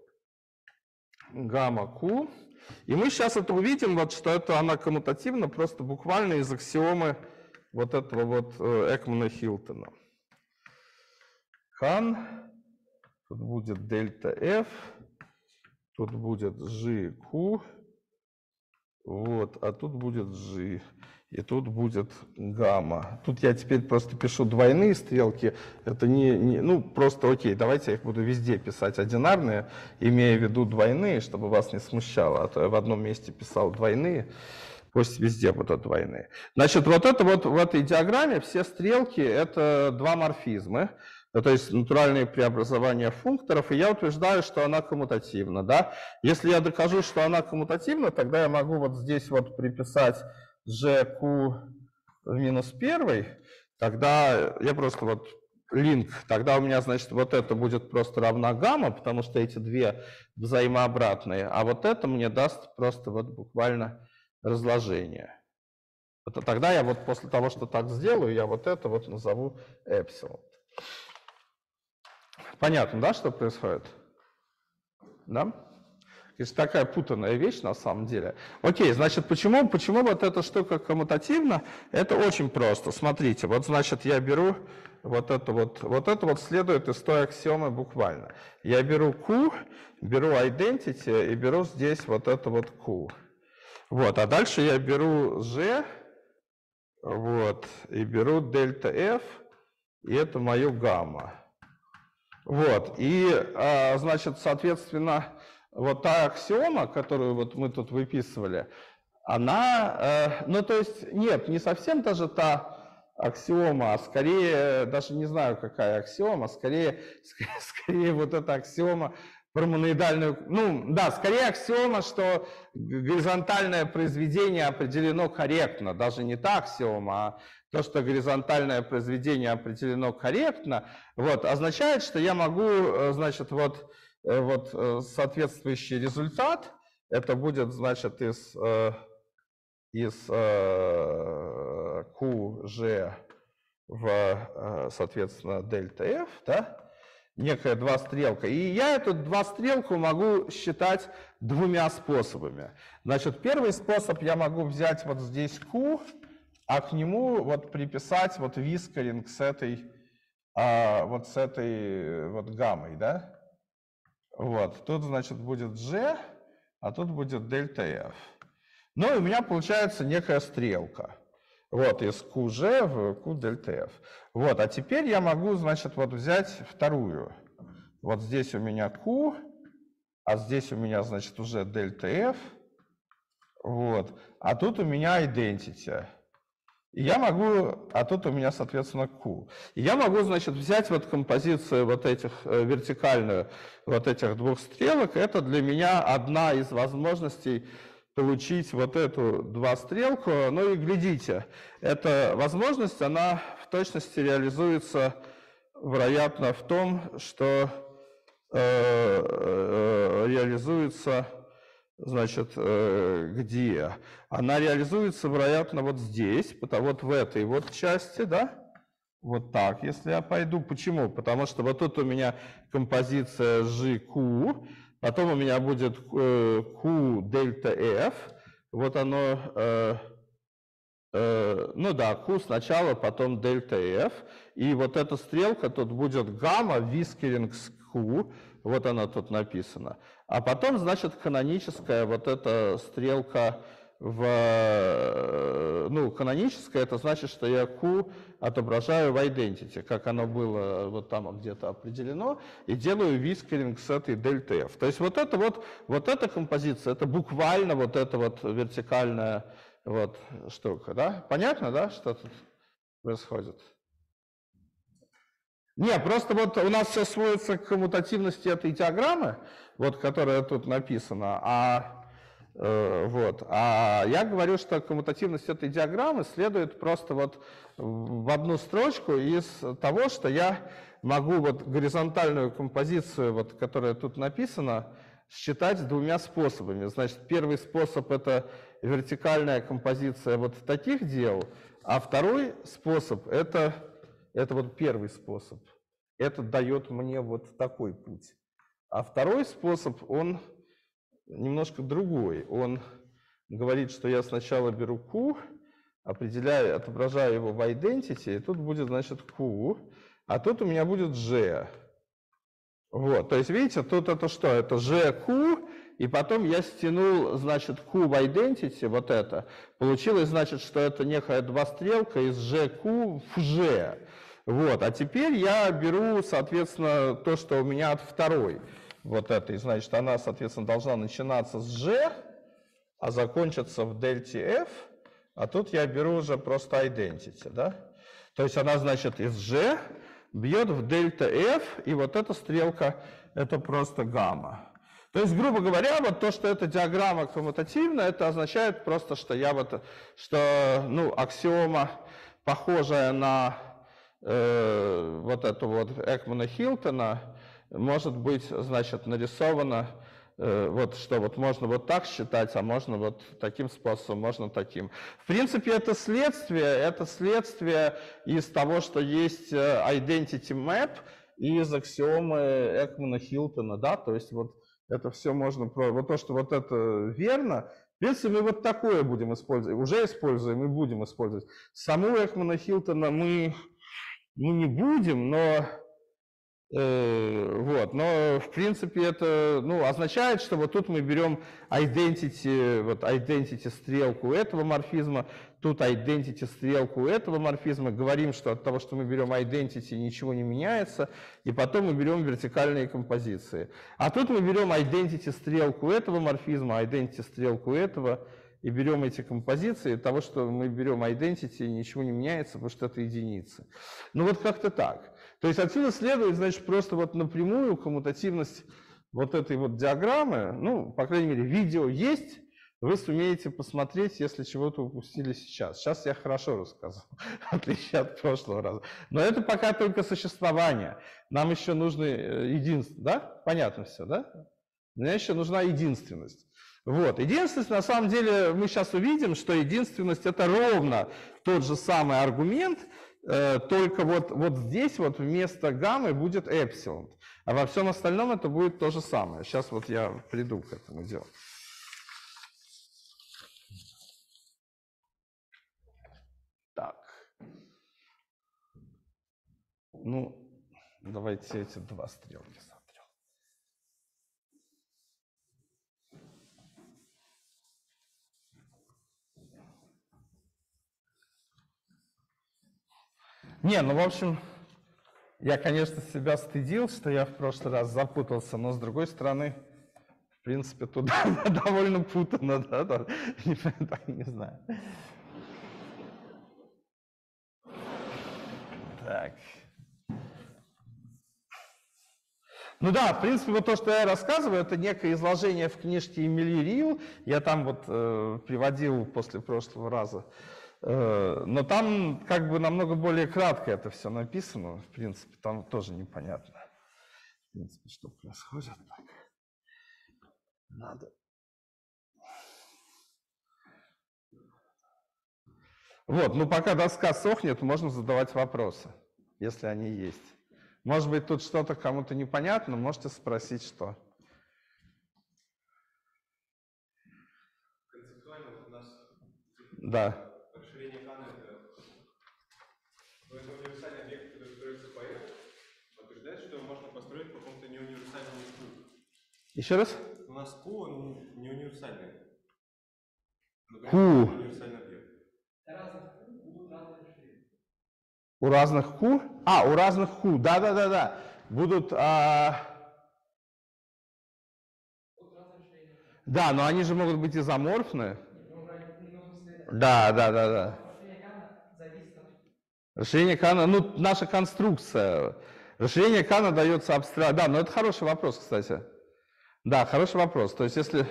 Гамма Q. И мы сейчас это увидим, вот, что это она коммутативна просто буквально из аксиомы вот этого вот э, Экмана Хилтона. Хан, тут будет дельта F, тут будет GQ, вот, а тут будет G, и тут будет гамма. Тут я теперь просто пишу двойные стрелки, это не, не, ну просто окей, давайте я их буду везде писать одинарные, имея в виду двойные, чтобы вас не смущало, а то я в одном месте писал двойные, пусть везде будут двойные. Значит, вот это вот в этой диаграмме все стрелки это два морфизма, ну, то есть натуральные преобразования функторов, и я утверждаю, что она коммутативна. Да? Если я докажу, что она коммутативна, тогда я могу вот здесь вот приписать gq в минус первый, тогда я просто вот link, тогда у меня, значит, вот это будет просто равна гамма, потому что эти две взаимообратные, а вот это мне даст просто вот буквально разложение. Это тогда я вот после того, что так сделаю, я вот это вот назову эпсилон. Понятно, да, что происходит? Да? Это такая путанная вещь на самом деле. Окей, значит, почему, почему вот эта штука коммутативна? Это очень просто. Смотрите, вот значит я беру вот это вот, вот это вот следует из той аксиомы буквально. Я беру Q, беру identity и беру здесь вот это вот Q. Вот, а дальше я беру G, вот, и беру дельта F, и это мое гамма. Вот, и, а, значит, соответственно, вот та аксиома, которую вот мы тут выписывали, она, э, ну, то есть, нет, не совсем даже та аксиома, а скорее, даже не знаю, какая аксиома, скорее, [LAUGHS] скорее, скорее вот эта аксиома про моноидальную, ну, да, скорее аксиома, что горизонтальное произведение определено корректно, даже не та аксиома, а то, что горизонтальное произведение определено корректно, вот, означает, что я могу, э, значит, вот, э, вот э, соответствующий результат, это будет, значит, из, из QG в, соответственно, дельта F, да, некая два стрелка. И я эту два стрелку могу считать двумя способами. Значит, первый способ я могу взять вот здесь Q, а к нему вот приписать вот вискаринг с этой, а, вот с этой вот гаммой, да? Вот, тут, значит, будет G, а тут будет дельта F. Ну у меня получается некая стрелка. Вот, из QG в Q дельта F. Вот, а теперь я могу, значит, вот взять вторую. Вот здесь у меня Q, а здесь у меня, значит, уже дельта F. Вот, а тут у меня identity. Я могу, а тут у меня, соответственно, Q. Я могу, значит, взять вот композицию вот этих, э, вертикальную, вот этих двух стрелок. Это для меня одна из возможностей получить вот эту два стрелку. Ну и глядите, эта возможность, она в точности реализуется, вероятно, в том, что э, э, реализуется, значит, э, где? Она реализуется, вероятно, вот здесь, потому вот в этой вот части, да? Вот так, если я пойду. Почему? Потому что вот тут у меня композиция GQ, потом у меня будет э, Q дельта F, вот оно, э, ну да, Q сначала, потом дельта F, и вот эта стрелка тут будет гамма вискеринг Q, вот она тут написана. А потом, значит, каноническая вот эта стрелка в, э, ну, каноническое, это значит, что я Q отображаю в identity, как оно было вот там где-то определено, и делаю вискеринг с этой дельта F. То есть вот это вот, вот эта композиция, это буквально вот эта вот вертикальная вот штука, да? Понятно, да, что тут происходит? Не, просто вот у нас все сводится к коммутативности этой диаграммы, вот, которая тут написана, а Э, вот. А я говорю, что коммутативность этой диаграммы следует просто вот в одну строчку из того, что я могу вот горизонтальную композицию, вот, которая тут написана, считать двумя способами. Значит, первый способ – это вертикальная композиция вот таких дел, а второй способ – это, это вот первый способ. Это дает мне вот такой путь. А второй способ, он немножко другой. Он говорит, что я сначала беру Q, определяю, отображаю его в identity, и тут будет, значит, Q, а тут у меня будет G. Вот, то есть, видите, тут это что? Это GQ, и потом я стянул, значит, Q в identity, вот это. Получилось, значит, что это некая два стрелка из GQ в G. Вот, а теперь я беру, соответственно, то, что у меня от второй вот этой, значит, она, соответственно, должна начинаться с G, а закончиться в дельте F, а тут я беру уже просто identity, да? То есть она, значит, из G бьет в дельта F, и вот эта стрелка – это просто гамма. То есть, грубо говоря, вот то, что эта диаграмма коммутативна, это означает просто, что я вот, что, ну, аксиома, похожая на э, вот эту вот Экмана Хилтона, может быть, значит, нарисовано, э, вот что вот можно вот так считать, а можно вот таким способом, можно таким. В принципе, это следствие, это следствие из того, что есть э, identity map из аксиомы Экмана Хилтона, да, то есть вот это все можно, вот то, что вот это верно, в принципе, мы вот такое будем использовать, уже используем и будем использовать. Саму Экмана Хилтона мы, мы не будем, но вот, но в принципе это ну, означает, что вот тут мы берем identity, вот identity стрелку этого морфизма, тут identity стрелку этого морфизма, говорим, что от того, что мы берем identity, ничего не меняется, и потом мы берем вертикальные композиции. А тут мы берем identity стрелку этого морфизма, identity стрелку этого, и берем эти композиции, того, что мы берем identity, ничего не меняется, потому что это единицы. Ну вот как-то так. То есть отсюда следует, значит, просто вот напрямую коммутативность вот этой вот диаграммы, ну, по крайней мере, видео есть, вы сумеете посмотреть, если чего-то упустили сейчас. Сейчас я хорошо рассказал, [LAUGHS] в отличие от прошлого раза. Но это пока только существование. Нам еще нужно э, единство, да? Понятно все, да? Мне еще нужна единственность. Вот. Единственность, на самом деле, мы сейчас увидим, что единственность – это ровно тот же самый аргумент, только вот, вот здесь вот вместо гаммы будет эпсилон, а во всем остальном это будет то же самое. Сейчас вот я приду к этому делу. Так. Ну, давайте эти два стрелки Не, ну, в общем, я, конечно, себя стыдил, что я в прошлый раз запутался, но, с другой стороны, в принципе, тут [LAUGHS] довольно путано, да, да? [LAUGHS] Не, не знаю. Так. Ну да, в принципе, вот то, что я рассказываю, это некое изложение в книжке Эмили Рил. Я там вот э, приводил после прошлого раза. Э, но там как бы намного более кратко это все написано. В принципе, там тоже непонятно. В принципе, что происходит. Так. Надо. Вот, ну пока доска сохнет, можно задавать вопросы, если они есть. Может быть, тут что-то кому-то непонятно, можете спросить, что. Концептуально вот у нас Да. расширение Хана это, ну, это универсальный объект, который строится по F, утверждает, что можно построить по какому-то неуниверсальному Q. Еще раз? У нас Q, он не универсальный. Например, Q. универсальный объект. У разных Q? А, у разных Q, да-да-да-да. Будут... а, Да, но они же могут быть изоморфны. Да, да, да, да. Расширение Кана, ну, наша конструкция. Расширение Кана дается абстракт. Да, но это хороший вопрос, кстати. Да, хороший вопрос. То есть, если...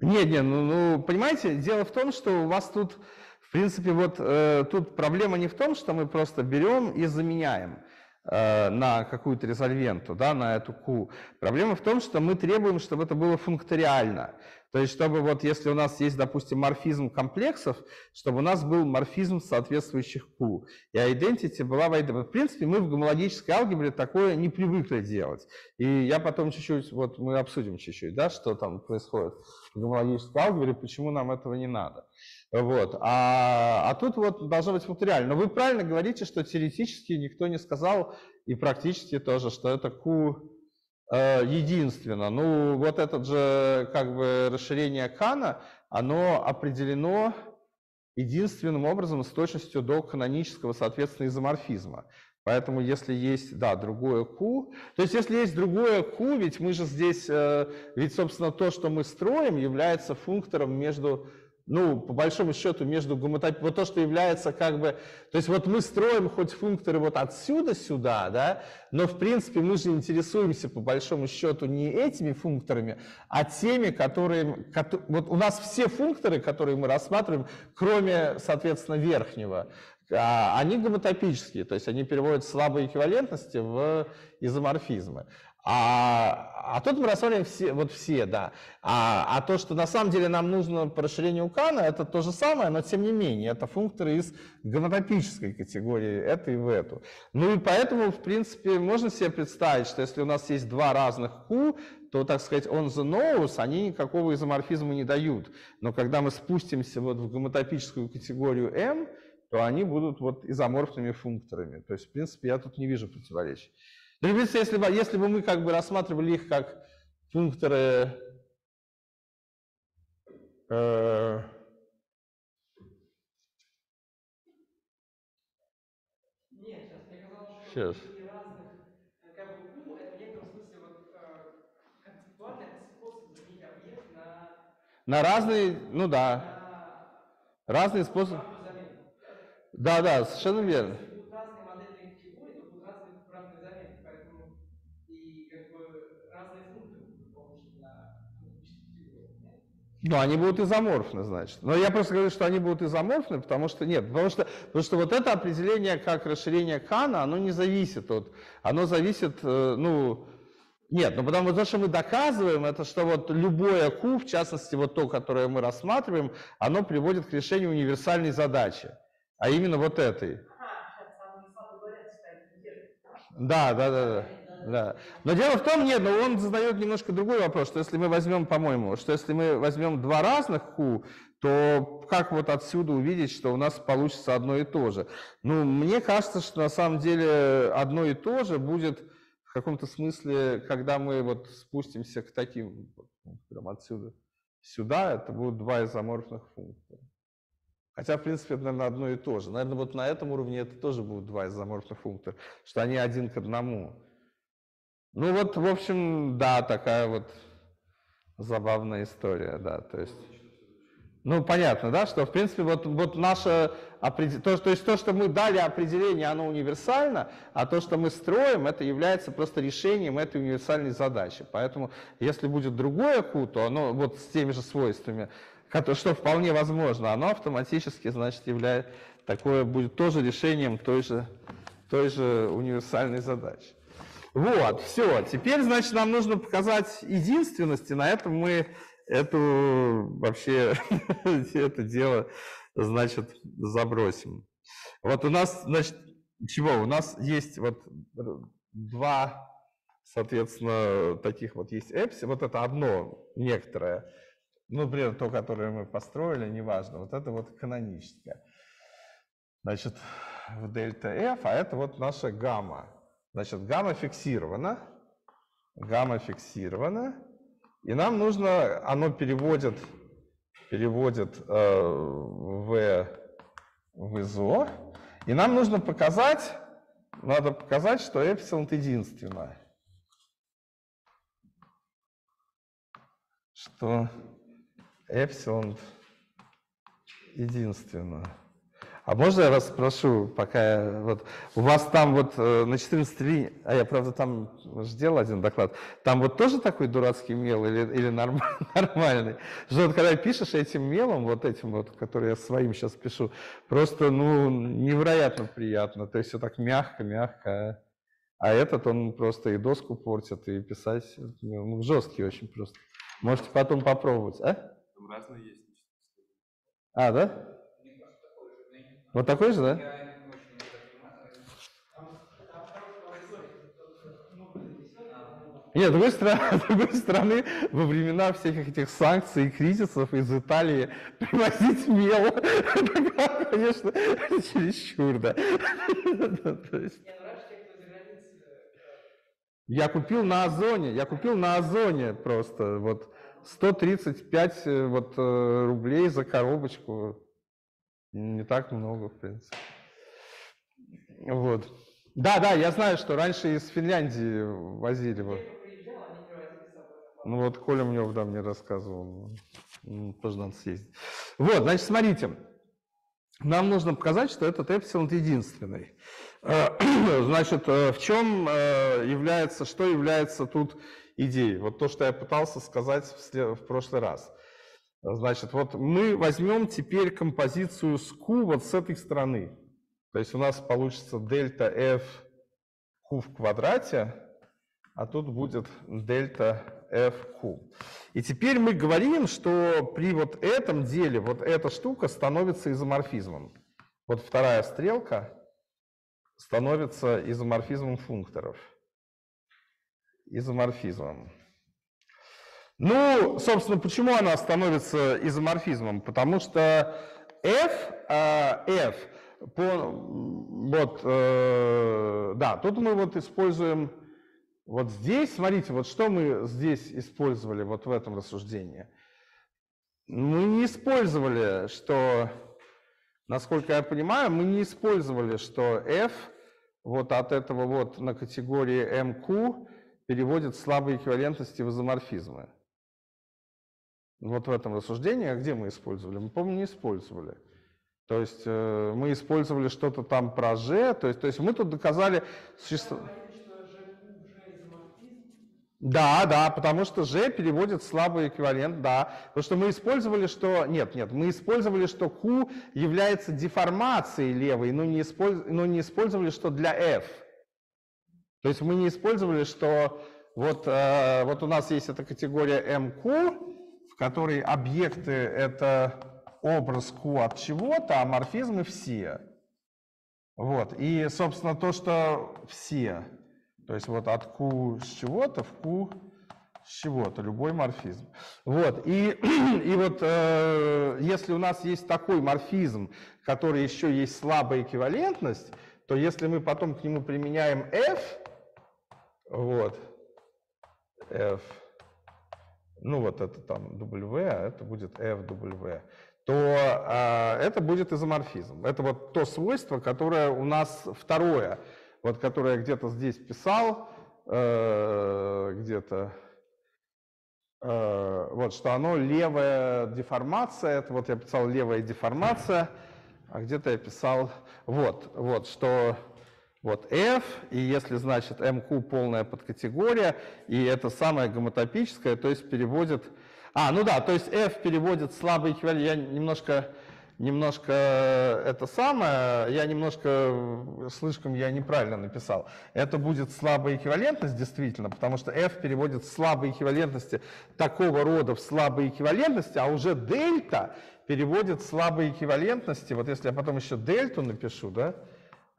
Ну. Нет, нет, ну, ну, понимаете, дело в том, что у вас тут, в принципе, вот э, тут проблема не в том, что мы просто берем и заменяем э, на какую-то резольвенту, да, на эту Q. Проблема в том, что мы требуем, чтобы это было функториально. То есть, чтобы вот, если у нас есть, допустим, морфизм комплексов, чтобы у нас был морфизм соответствующих Q. И identity была в identity. В принципе, мы в гомологической алгебре такое не привыкли делать. И я потом чуть-чуть, вот мы обсудим чуть-чуть, да, что там происходит в гомологической алгебре, почему нам этого не надо. Вот. А, а тут вот должно быть функториально. Но вы правильно говорите, что теоретически никто не сказал, и практически тоже, что это Q единственно. Ну, вот это же как бы расширение Кана, оно определено единственным образом с точностью до канонического, соответственно, изоморфизма. Поэтому если есть, да, другое Q, то есть если есть другое Q, ведь мы же здесь, э, ведь, собственно, то, что мы строим, является функтором между ну, по большому счету, между гомотопией, вот то, что является как бы, то есть вот мы строим хоть функторы вот отсюда сюда, да, но в принципе мы же интересуемся по большому счету не этими функторами, а теми, которые, кото- вот у нас все функторы, которые мы рассматриваем, кроме, соответственно, верхнего, а, они гомотопические, то есть они переводят слабые эквивалентности в изоморфизмы. А, а тут мы рассматриваем все, вот все, да. А, а то, что на самом деле нам нужно по расширению Кана, это то же самое, но тем не менее, это функторы из гомотопической категории, это и в эту. Ну и поэтому, в принципе, можно себе представить, что если у нас есть два разных Q, то, так сказать, on the nose, они никакого изоморфизма не дают. Но когда мы спустимся вот в гомотопическую категорию M, то они будут вот изоморфными функторами. То есть, в принципе, я тут не вижу противоречий. Ну, принципе, если бы, если бы мы как бы рассматривали их как функторы э, Нет, сейчас, что э, вот, э, на, разные, ну да, разные способы. Да, да, совершенно верно. Если будут разные модельные категории, то будут разные правильные замены, поэтому и, как бы, разные функции будут получены на функциональных категориях. нет? Ну, они будут изоморфны, значит. Но я просто говорю, что они будут изоморфны, потому что нет, потому что, потому что вот это определение как расширение Кана, оно не зависит от, оно зависит, э, ну, нет, ну потому что то, что мы доказываем, это что вот любое Q, в частности вот то, которое мы рассматриваем, оно приводит к решению универсальной задачи, а именно вот этой. Да, да, да, да. Да. Но дело в том, нет, но он задает немножко другой вопрос, что если мы возьмем, по-моему, что если мы возьмем два разных Q, то как вот отсюда увидеть, что у нас получится одно и то же? Ну, мне кажется, что на самом деле одно и то же будет в каком-то смысле, когда мы вот спустимся к таким, прям отсюда сюда, это будут два изоморфных функта. Хотя, в принципе, это, наверное, одно и то же. Наверное, вот на этом уровне это тоже будут два изоморфных функтора, что они один к одному. Ну вот, в общем, да, такая вот забавная история, да, то есть... Ну, понятно, да, что, в принципе, вот, вот наше, то, то есть то, что мы дали определение, оно универсально, а то, что мы строим, это является просто решением этой универсальной задачи. Поэтому, если будет другое Q, то оно вот с теми же свойствами, что вполне возможно, оно автоматически, значит, является, такое будет тоже решением той же, той же универсальной задачи. Вот, все. Теперь, значит, нам нужно показать единственность, и на этом мы эту вообще [LAUGHS] это дело, значит, забросим. Вот у нас, значит, чего? У нас есть вот два, соответственно, таких вот есть эпси. Вот это одно некоторое, ну, например, то, которое мы построили, неважно. Вот это вот каноническое. Значит, в дельта F, а это вот наша гамма. Значит, гамма фиксирована, гамма фиксирована, и нам нужно, оно переводит, переводит э, в, в ИЗО, и нам нужно показать, надо показать, что эпсилон единственно. Что эпсилон единственно. А можно я вас спрошу, пока я, вот у вас там вот э, на 14 линии, а я правда там уже делал один доклад, там вот тоже такой дурацкий мел или, или норм, [LAUGHS] нормальный? Что вот когда пишешь этим мелом, вот этим вот, который я своим сейчас пишу, просто ну невероятно приятно, то есть все так мягко, мягко, а этот он просто и доску портит, и писать ну, жесткий очень просто. Можете потом попробовать, а? Там разные есть. А, да? Вот такой же, да? Нет, с другой стороны, [LAUGHS] с другой стороны, во времена всяких этих санкций и кризисов из Италии привозить мел, [LAUGHS] конечно, чересчур, да. [LAUGHS] Я купил на Озоне, я купил на Озоне просто вот 135 э, вот, э, рублей за коробочку. Не так много, в принципе. Вот. Да, да, я знаю, что раньше из Финляндии возили. Вот. Ну вот Коля мне да, мне рассказывал. Тоже надо съездить. Вот, значит, смотрите. Нам нужно показать, что этот эпсилон единственный. Э, [CLEARS THROAT] Значит, э, в чем э, является, что является тут идеей? Вот то, что я пытался сказать в прошлый раз. Значит, вот мы возьмем теперь композицию с Q вот с этой стороны. То есть у нас получится дельта F Q в квадрате, а тут будет дельта FQ. И теперь мы говорим, что при вот этом деле вот эта штука становится изоморфизмом. Вот вторая стрелка становится изоморфизмом функторов. Изоморфизмом. Ну, собственно, почему она становится изоморфизмом? Потому что f, а, f по, вот, э, да, тут мы вот используем, вот здесь, смотрите, вот что мы здесь использовали вот в этом рассуждении. Мы не использовали, что, насколько я понимаю, мы не использовали, что f вот от этого вот на категории mq переводит слабые эквивалентности в изоморфизмы. Вот в этом рассуждении, а где мы использовали? Мы, по-моему, не использовали. То есть э, мы использовали что-то там про G, то есть, то есть мы тут доказали изоморфизм. Да, да, потому что G переводит слабый эквивалент, да. Потому что мы использовали, что... Нет, нет, мы использовали, что Q является деформацией левой, но не, использ... но не использовали, что для F. То есть мы не использовали, что вот, э, вот у нас есть эта категория MQ, в которой объекты — это образ Q от чего-то, а морфизмы все. Вот, и, собственно, то, что все, то есть вот от Q с чего-то в Q с чего-то, любой морфизм. Вот, и, [CLEARS THROAT] и вот э, если у нас есть такой морфизм, который еще есть слабая эквивалентность, то если мы потом к нему применяем F, вот, F, ну вот это там W, а это будет FW, то а, это будет изоморфизм. Это вот то свойство, которое у нас второе, вот которое я где-то здесь писал, э, где-то э, вот, что оно левая деформация, это вот я писал левая деформация, а где-то я писал, вот, вот, что вот F, и если, значит, MQ полная подкатегория, и это самое гомотопическое, то есть переводит... А, ну да, то есть F переводит слабый эквивалент, я немножко, немножко это самое, я немножко, э, слишком я неправильно написал. Это будет слабая эквивалентность, действительно, потому что F переводит слабые эквивалентности такого рода в слабые эквивалентности, а уже дельта переводит слабые эквивалентности, вот если я потом еще дельту напишу, да,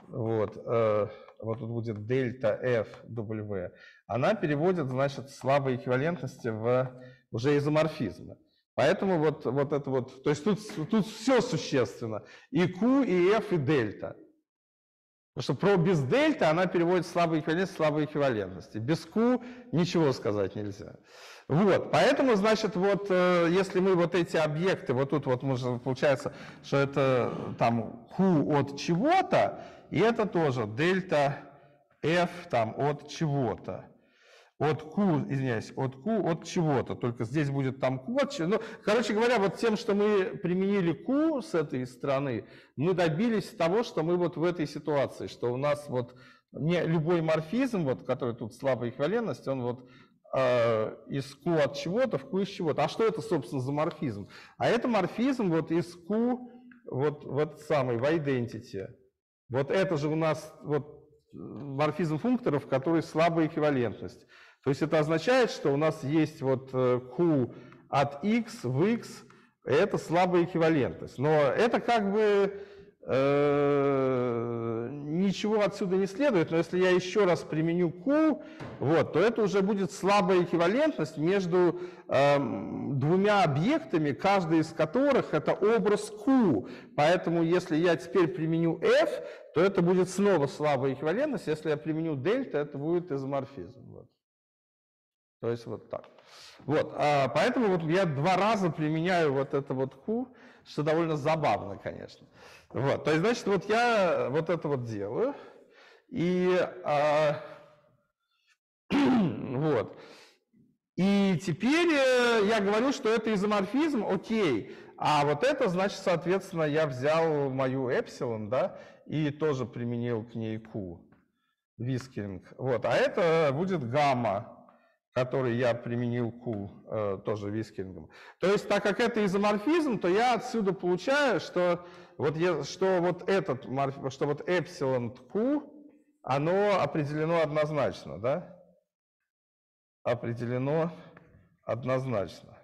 вот, э, вот тут будет дельта F W, она переводит, значит, слабые эквивалентности в уже изоморфизмы. Поэтому вот, вот это вот, то есть тут, тут все существенно. И Q, и F, и дельта. Потому что про без дельта она переводит слабые эквивалентности, слабые эквивалентности. Без Q ничего сказать нельзя. Вот, поэтому, значит, вот э, если мы вот эти объекты, вот тут вот можно, получается, что это там Q от чего-то, и это тоже дельта F там от чего-то. От Q, извиняюсь, от Q от чего-то. Только здесь будет там Q от чего Ну, короче говоря, вот тем, что мы применили Q с этой стороны, мы добились того, что мы вот в этой ситуации, что у нас вот не любой морфизм, вот, который тут слабая эквивалентность, он вот э, из Q от чего-то в Q из чего-то. А что это, собственно, за морфизм? А это морфизм вот из Q вот в этот самый, в identity. Вот это же у нас вот морфизм функторов, который слабая эквивалентность. То есть это означает, что у нас есть вот э, q от x в x, это слабая эквивалентность. Но это как бы э, ничего отсюда не следует, но если я еще раз применю q, вот, то это уже будет слабая эквивалентность между э, двумя объектами, каждый из которых это образ q. Поэтому если я теперь применю f, то это будет снова слабая эквивалентность, если я применю дельта, это будет изоморфизм. Вот. То есть вот так. Вот, а поэтому вот я два раза применяю вот это вот Q, что довольно забавно, конечно. Вот, то есть, значит, вот я вот это вот делаю, и а, [CLEARS THROAT] вот. И теперь э, я говорю, что это изоморфизм, окей, а вот это, значит, соответственно, я взял мою эпсилон, да, и тоже применил к ней Q, вискеринг. Вот, а это будет гамма, который я применил Q э, тоже вискингом. То есть, так как это изоморфизм, то я отсюда получаю, что вот, я, что вот этот, что вот эпсилон Q, оно определено однозначно, да? Определено однозначно.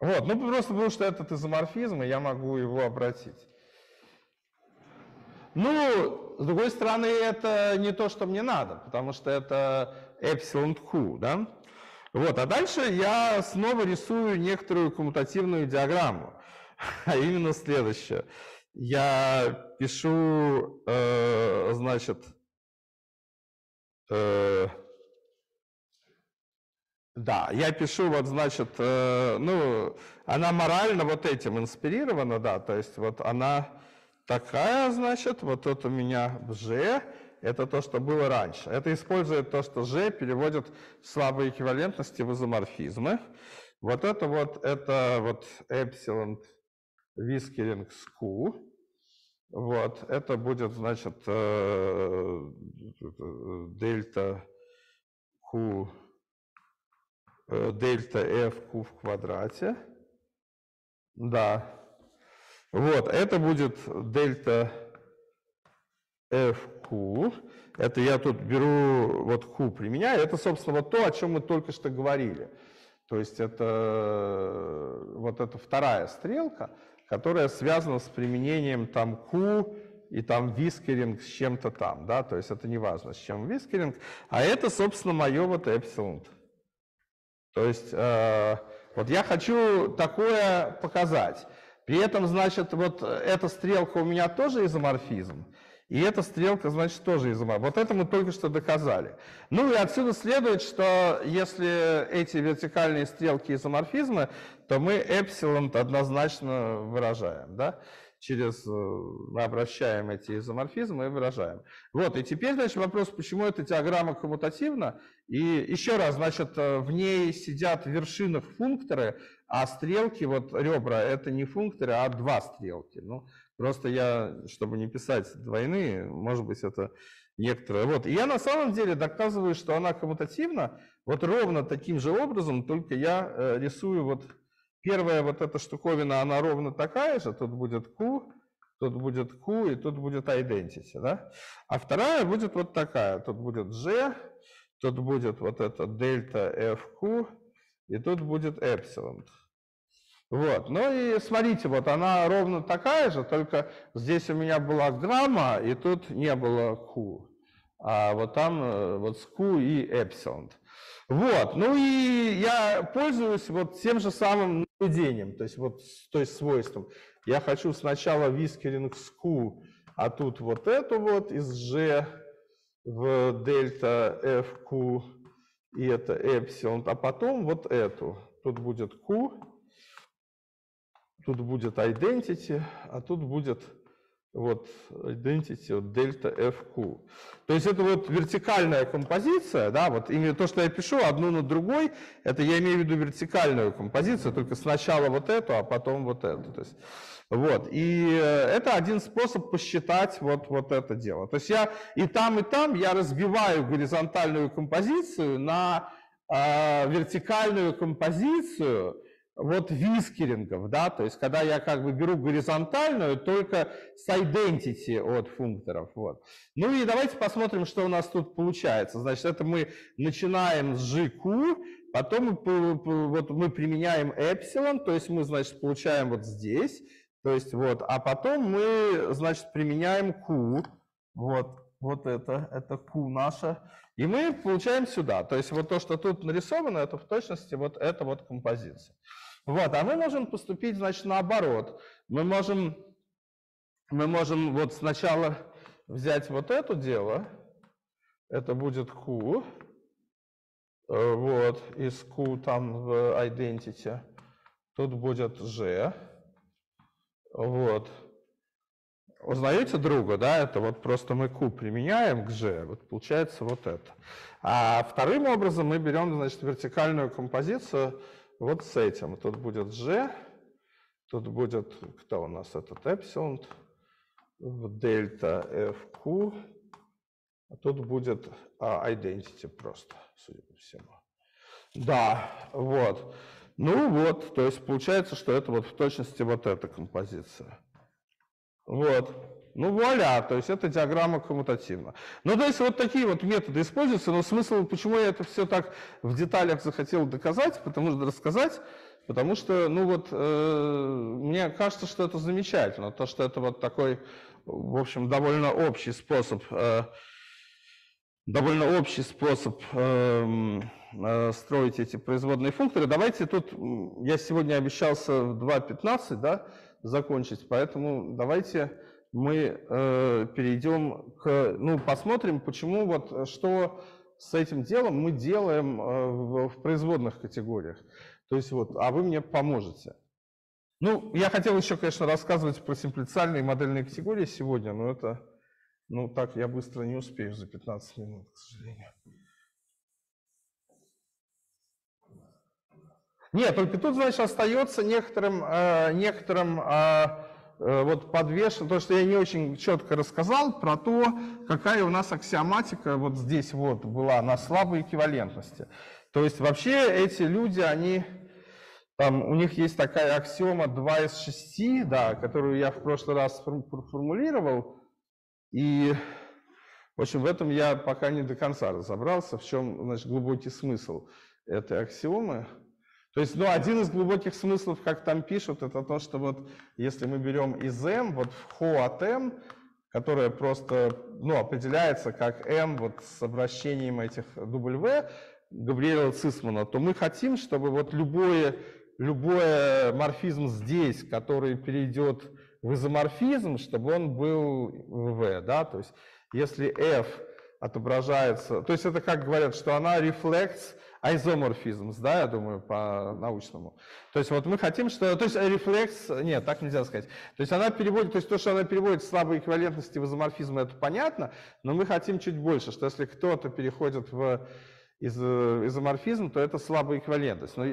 Вот, ну просто потому что этот изоморфизм, и я могу его обратить. Ну, с другой стороны, это не то, что мне надо, потому что это эпсилон q, да? Вот, а дальше я снова рисую некоторую коммутативную диаграмму, [LAUGHS] а именно следующее. Я пишу, э, значит, э, да, я пишу, вот, значит, э, ну, она морально вот этим инспирирована, да, то есть вот она такая, значит, вот тут у меня G, это то, что было раньше. Это использует то, что G переводит слабые эквивалентности в изоморфизмы. Вот это вот, это вот эпсилон с Q. Вот, это будет, значит, э, дельта Q, э, дельта F Q в квадрате. Да. Вот, это будет дельта FQ. Это я тут беру, вот Q применяю. Это, собственно, вот то, о чем мы только что говорили. То есть это вот эта вторая стрелка, которая связана с применением там Q и там вискеринг с чем-то там, да, то есть это не важно, с чем вискеринг, а это, собственно, мое вот эпсилон. То есть э, вот я хочу такое показать. При этом, значит, вот эта стрелка у меня тоже изоморфизм, и эта стрелка, значит, тоже изоморфизм. Вот это мы только что доказали. Ну и отсюда следует, что если эти вертикальные стрелки изоморфизмы, то мы эпсилон однозначно выражаем, да? через э, мы обращаем эти изоморфизмы и выражаем. Вот, и теперь, значит, вопрос, почему эта диаграмма коммутативна. И еще раз, значит, э, в ней сидят в вершинах функторы, а стрелки, вот ребра, это не функторы, а два стрелки. Ну, просто я, чтобы не писать двойные, может быть, это некоторые. Вот. И я на самом деле доказываю, что она коммутативна вот ровно таким же образом, только я э, рисую вот первая вот эта штуковина, она ровно такая же, тут будет Q, тут будет Q и тут будет identity, да? А вторая будет вот такая, тут будет G, тут будет вот это дельта FQ, и тут будет эпсилон. Вот, ну и смотрите, вот она ровно такая же, только здесь у меня была гамма, и тут не было Q а вот там э, вот ску и эпсилон. Вот, ну и я пользуюсь вот тем же самым наблюдением, то есть вот то есть свойством. Я хочу сначала вискеринг ску, а тут вот эту вот из g в дельта fq, и это эпсилон, а потом вот эту. Тут будет q, тут будет identity, а тут будет вот identity вот дельта fq. То есть это вот вертикальная композиция, да, вот именно то, что я пишу, одну на другой, это я имею в виду вертикальную композицию, только сначала вот эту, а потом вот эту. То есть, вот, и э, это один способ посчитать вот, вот это дело. То есть я и там, и там я разбиваю горизонтальную композицию на э, вертикальную композицию, вот вискерингов, да, то есть когда я как бы беру горизонтальную только с identity от функторов, вот. Ну и давайте посмотрим, что у нас тут получается. Значит, это мы начинаем с GQ, потом мы, вот мы применяем эпсилон, то есть мы, значит, получаем вот здесь, то есть вот, а потом мы, значит, применяем Q, вот, вот это, это Q наша, и мы получаем сюда. То есть вот то, что тут нарисовано, это в точности вот эта вот композиция. Вот, а мы можем поступить, значит, наоборот. Мы можем, мы можем вот сначала взять вот это дело, это будет Q, э, вот, из Q там в identity, тут будет G, вот. Узнаете друга, да, это вот просто мы Q применяем к G, вот получается вот это. А вторым образом мы берем, значит, вертикальную композицию, вот с этим. Тут будет G, тут будет, кто у нас этот эпсилон, дельта FQ, а тут будет а, identity просто, судя по всему. Да, вот. Ну вот, то есть получается, что это вот в точности вот эта композиция. Вот. Ну вуаля, то есть это диаграмма коммутативна. Ну то есть вот такие вот методы используются, но смысл, почему я это все так в деталях захотел доказать, потому что рассказать, потому что, ну вот, э, мне кажется, что это замечательно, то, что это вот такой, в общем, довольно общий способ, э, довольно общий способ э, э, строить эти производные функторы. Давайте тут, я сегодня обещался в 2.15, да, закончить, поэтому давайте мы э, перейдем к, ну, посмотрим, почему вот, э, что с этим делом мы делаем э, в, в производных категориях. То есть вот, а вы мне поможете. Ну, я хотел еще, конечно, рассказывать про симплициальные модельные категории сегодня, но это, ну, так я быстро не успею за 15 минут, к сожалению. Нет, только тут, значит, остается некоторым, э, некоторым э, вот подвешен, то, что я не очень четко рассказал про то, какая у нас аксиоматика вот здесь вот была на слабой эквивалентности. То есть вообще эти люди, они, там, у них есть такая аксиома 2 из 6, да, которую я в прошлый раз формулировал, и, в общем, в этом я пока не до конца разобрался, в чем, значит, глубокий смысл этой аксиомы. То есть, ну, один из глубоких смыслов, как там пишут, это то, что вот если мы берем из m, вот в ho от m, которое просто, ну, определяется как m вот с обращением этих w, Габриэла Цисмана, то мы хотим, чтобы вот любое, любой морфизм здесь, который перейдет в изоморфизм, чтобы он был в v, да, то есть если f отображается. То есть это как говорят, что она reflects isomorphisms, да, я думаю, по-научному. То есть вот мы хотим, что... То есть рефлекс... Нет, так нельзя сказать. То есть она переводит... То есть то, что она переводит слабые эквивалентности в изоморфизм, это понятно, но мы хотим чуть больше, что если кто-то переходит в из, изоморфизм, то это слабая эквивалентность. Но...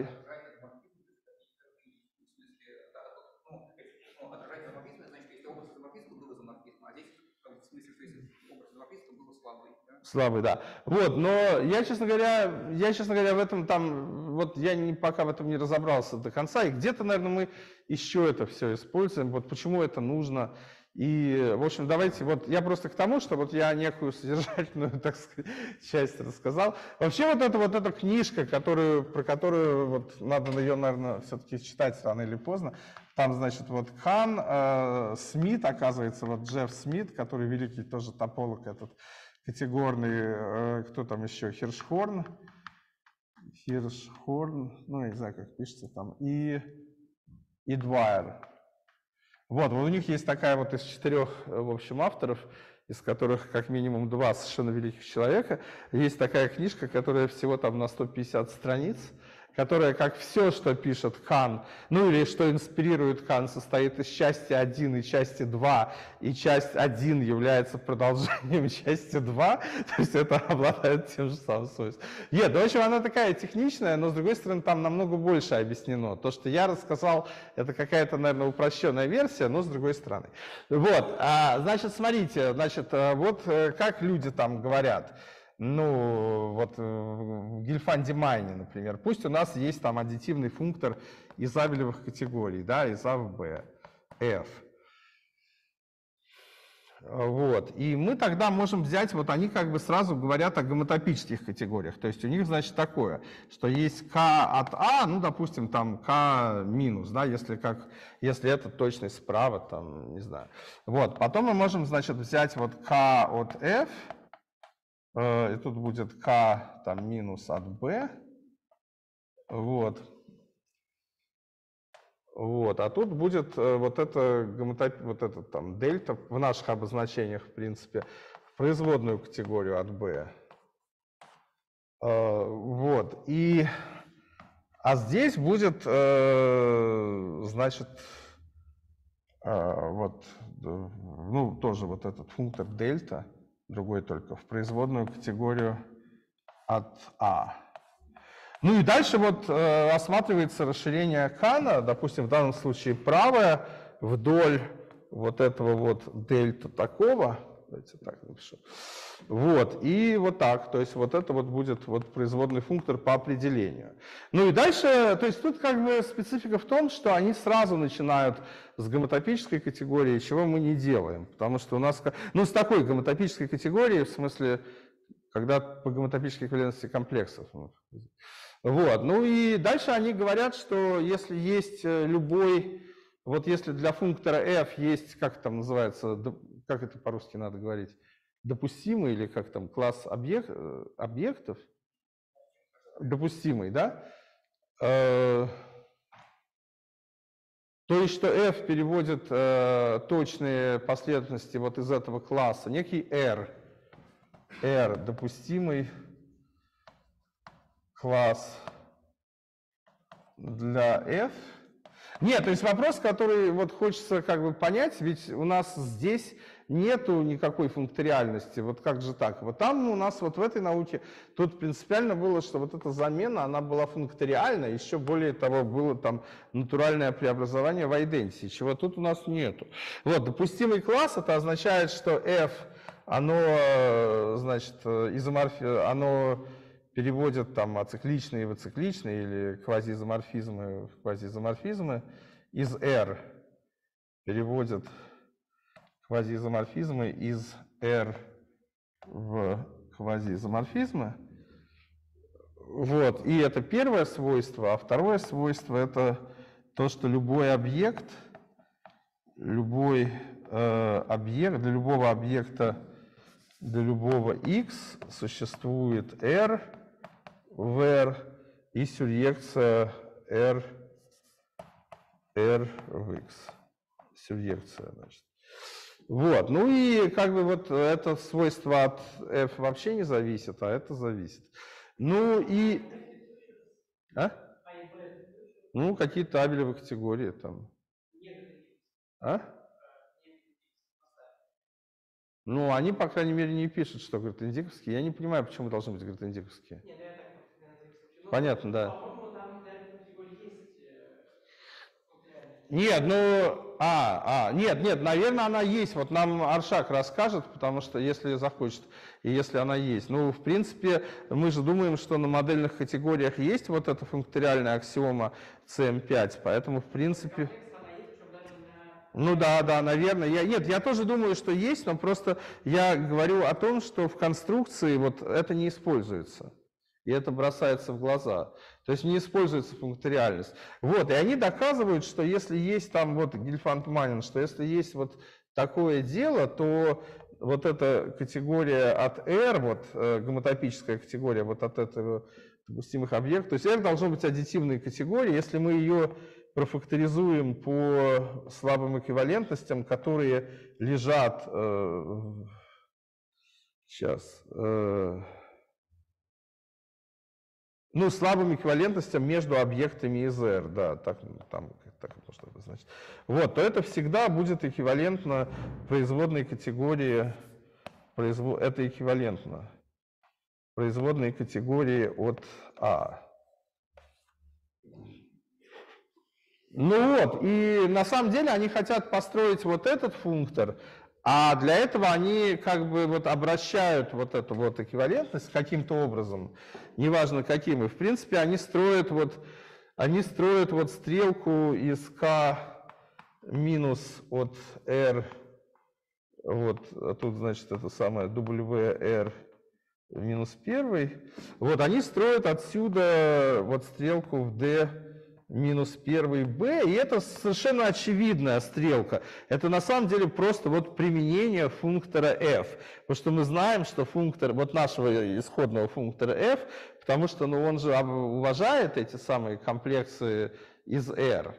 Слабый, да. Вот, но я, честно говоря, я, честно говоря, в этом там, вот я не, пока в этом не разобрался до конца, и где-то, наверное, мы еще это все используем, вот почему это нужно, и, в общем, давайте, вот я просто к тому, что вот я некую содержательную, [LAUGHS] так сказать, часть рассказал. Вообще вот эта вот эта книжка, которую, про которую вот надо ее, наверное, все-таки читать рано или поздно, там, значит, вот Хан, э, Смит, оказывается, вот Джефф Смит, который великий тоже тополог этот, категорный, э, кто там еще, Хиршхорн, Хиршхорн, ну, не знаю, как пишется там, и, и Двайер. Вот, у них есть такая вот из четырех, э, в общем, авторов, из которых как минимум два совершенно великих человека, есть такая книжка, которая всего там на 150 страниц, которая, как все, что пишет Кан, ну или что инспирирует Кан, состоит из части 1 и части 2, и часть 1 является продолжением [LAUGHS] части 2, то есть это обладает тем же самым свойством. Нет, в общем, она такая техничная, но с другой стороны там намного больше объяснено. То, что я рассказал, это какая-то, наверное, упрощенная версия, но с другой стороны. Вот, а, значит, смотрите, значит, э, вот э, как люди там говорят ну, вот э, в Гильфанде Майне, например, пусть у нас есть там аддитивный функтор из абелевых категорий, да, из А в Б, F. Вот. И мы тогда можем взять, вот они как бы сразу говорят о гомотопических категориях. То есть у них, значит, такое, что есть k от А, ну, допустим, там k минус, да, если, как, если это точность справа, там, не знаю. Вот. Потом мы можем, значит, взять вот k от F, и тут будет k там минус от b. Вот. Вот, а тут будет э, вот это вот это там дельта в наших обозначениях, в принципе, в производную категорию от b. Э, вот, и, а здесь будет, значит, вот, ну, тоже вот этот функтор дельта, другой только в производную категорию от А. Ну и дальше вот э, рассматривается расширение Кана, допустим, в данном случае правое вдоль вот этого вот дельта такого, давайте так напишу, вот, и вот так, то есть вот это вот будет вот производный функтор по определению. Ну и дальше, то есть тут как бы специфика в том, что они сразу начинают с гомотопической категории, чего мы не делаем, потому что у нас, ну с такой гомотопической категорией, в смысле, когда по гомотопической эквивалентности комплексов. Вот, ну и дальше они говорят, что если есть э, любой, вот если для функтора f есть, как там называется, как это по-русски надо говорить, допустимый или как там класс объект, э, объектов, допустимый, да, э, то есть, что f переводит э, точные последовательности вот из этого класса, некий r, r допустимый класс для f. Нет, то есть вопрос, который вот хочется как бы понять, ведь у нас здесь нету никакой функториальности. Вот как же так? Вот там у нас вот в этой науке тут принципиально было, что вот эта замена, она была функториальна, еще более того, было там натуральное преобразование в идентии, чего тут у нас нету. Вот, допустимый класс, это означает, что f, оно, значит, изоморфи, оно переводит там ацикличные в ацикличные или квазиизоморфизмы в квазиизоморфизмы из R переводит квазиизоморфизмы из R в квазиизоморфизмы. Вот, и это первое свойство, а второе свойство это то, что любой объект, любой э, объект, для любого объекта, для любого x существует R в R и сюръекция R, R в x. Сюръекция, значит. Вот, ну и как бы вот это свойство от f вообще не зависит, а это зависит. Ну и... А? Ну, какие табелевые категории там. А? Ну, они, по крайней мере, не пишут, что гратендиковские. Я не понимаю, почему должны быть гратендиковские. Нет, ну Понятно, да. Э. Нет, ну, а, а, нет, нет, наверное, она есть. Вот нам Аршак расскажет, потому что если захочет, и если она есть. Ну, в принципе, мы же думаем, что на модельных категориях есть вот эта функториальная аксиома CM5, поэтому, в принципе... Ну да, да, наверное. Я, нет, я тоже думаю, что есть, но просто я говорю о том, что в конструкции вот это не используется. И это бросается в глаза. То есть не используется функториальность. Вот, и они доказывают, что если есть там, вот Гильфанд Манин, что если есть вот такое дело, то вот эта категория от R, вот э, гомотопическая категория вот от этого допустимых объектов, то есть R должно быть аддитивной категорией, если мы ее профакторизуем по слабым эквивалентностям, которые лежат, э, сейчас, э, ну, слабым эквивалентностям между объектами из R, да, так, там, так это нужно обозначить. Вот, то это всегда будет эквивалентно производной категории, произво- это эквивалентно производной категории от А. Ну вот, и на самом деле они хотят построить вот этот функтор, а для этого они как бы вот обращают вот эту вот эквивалентность каким-то образом, неважно каким, и в принципе они строят вот, они строят вот стрелку из k минус от r, вот а тут значит это самое wr минус первый, вот они строят отсюда вот стрелку в d минус первый b, и это совершенно очевидная стрелка. Это на самом деле просто вот применение функтора f, потому что мы знаем, что функтор, вот нашего исходного функтора f, потому что ну, он же уважает эти самые комплексы из r.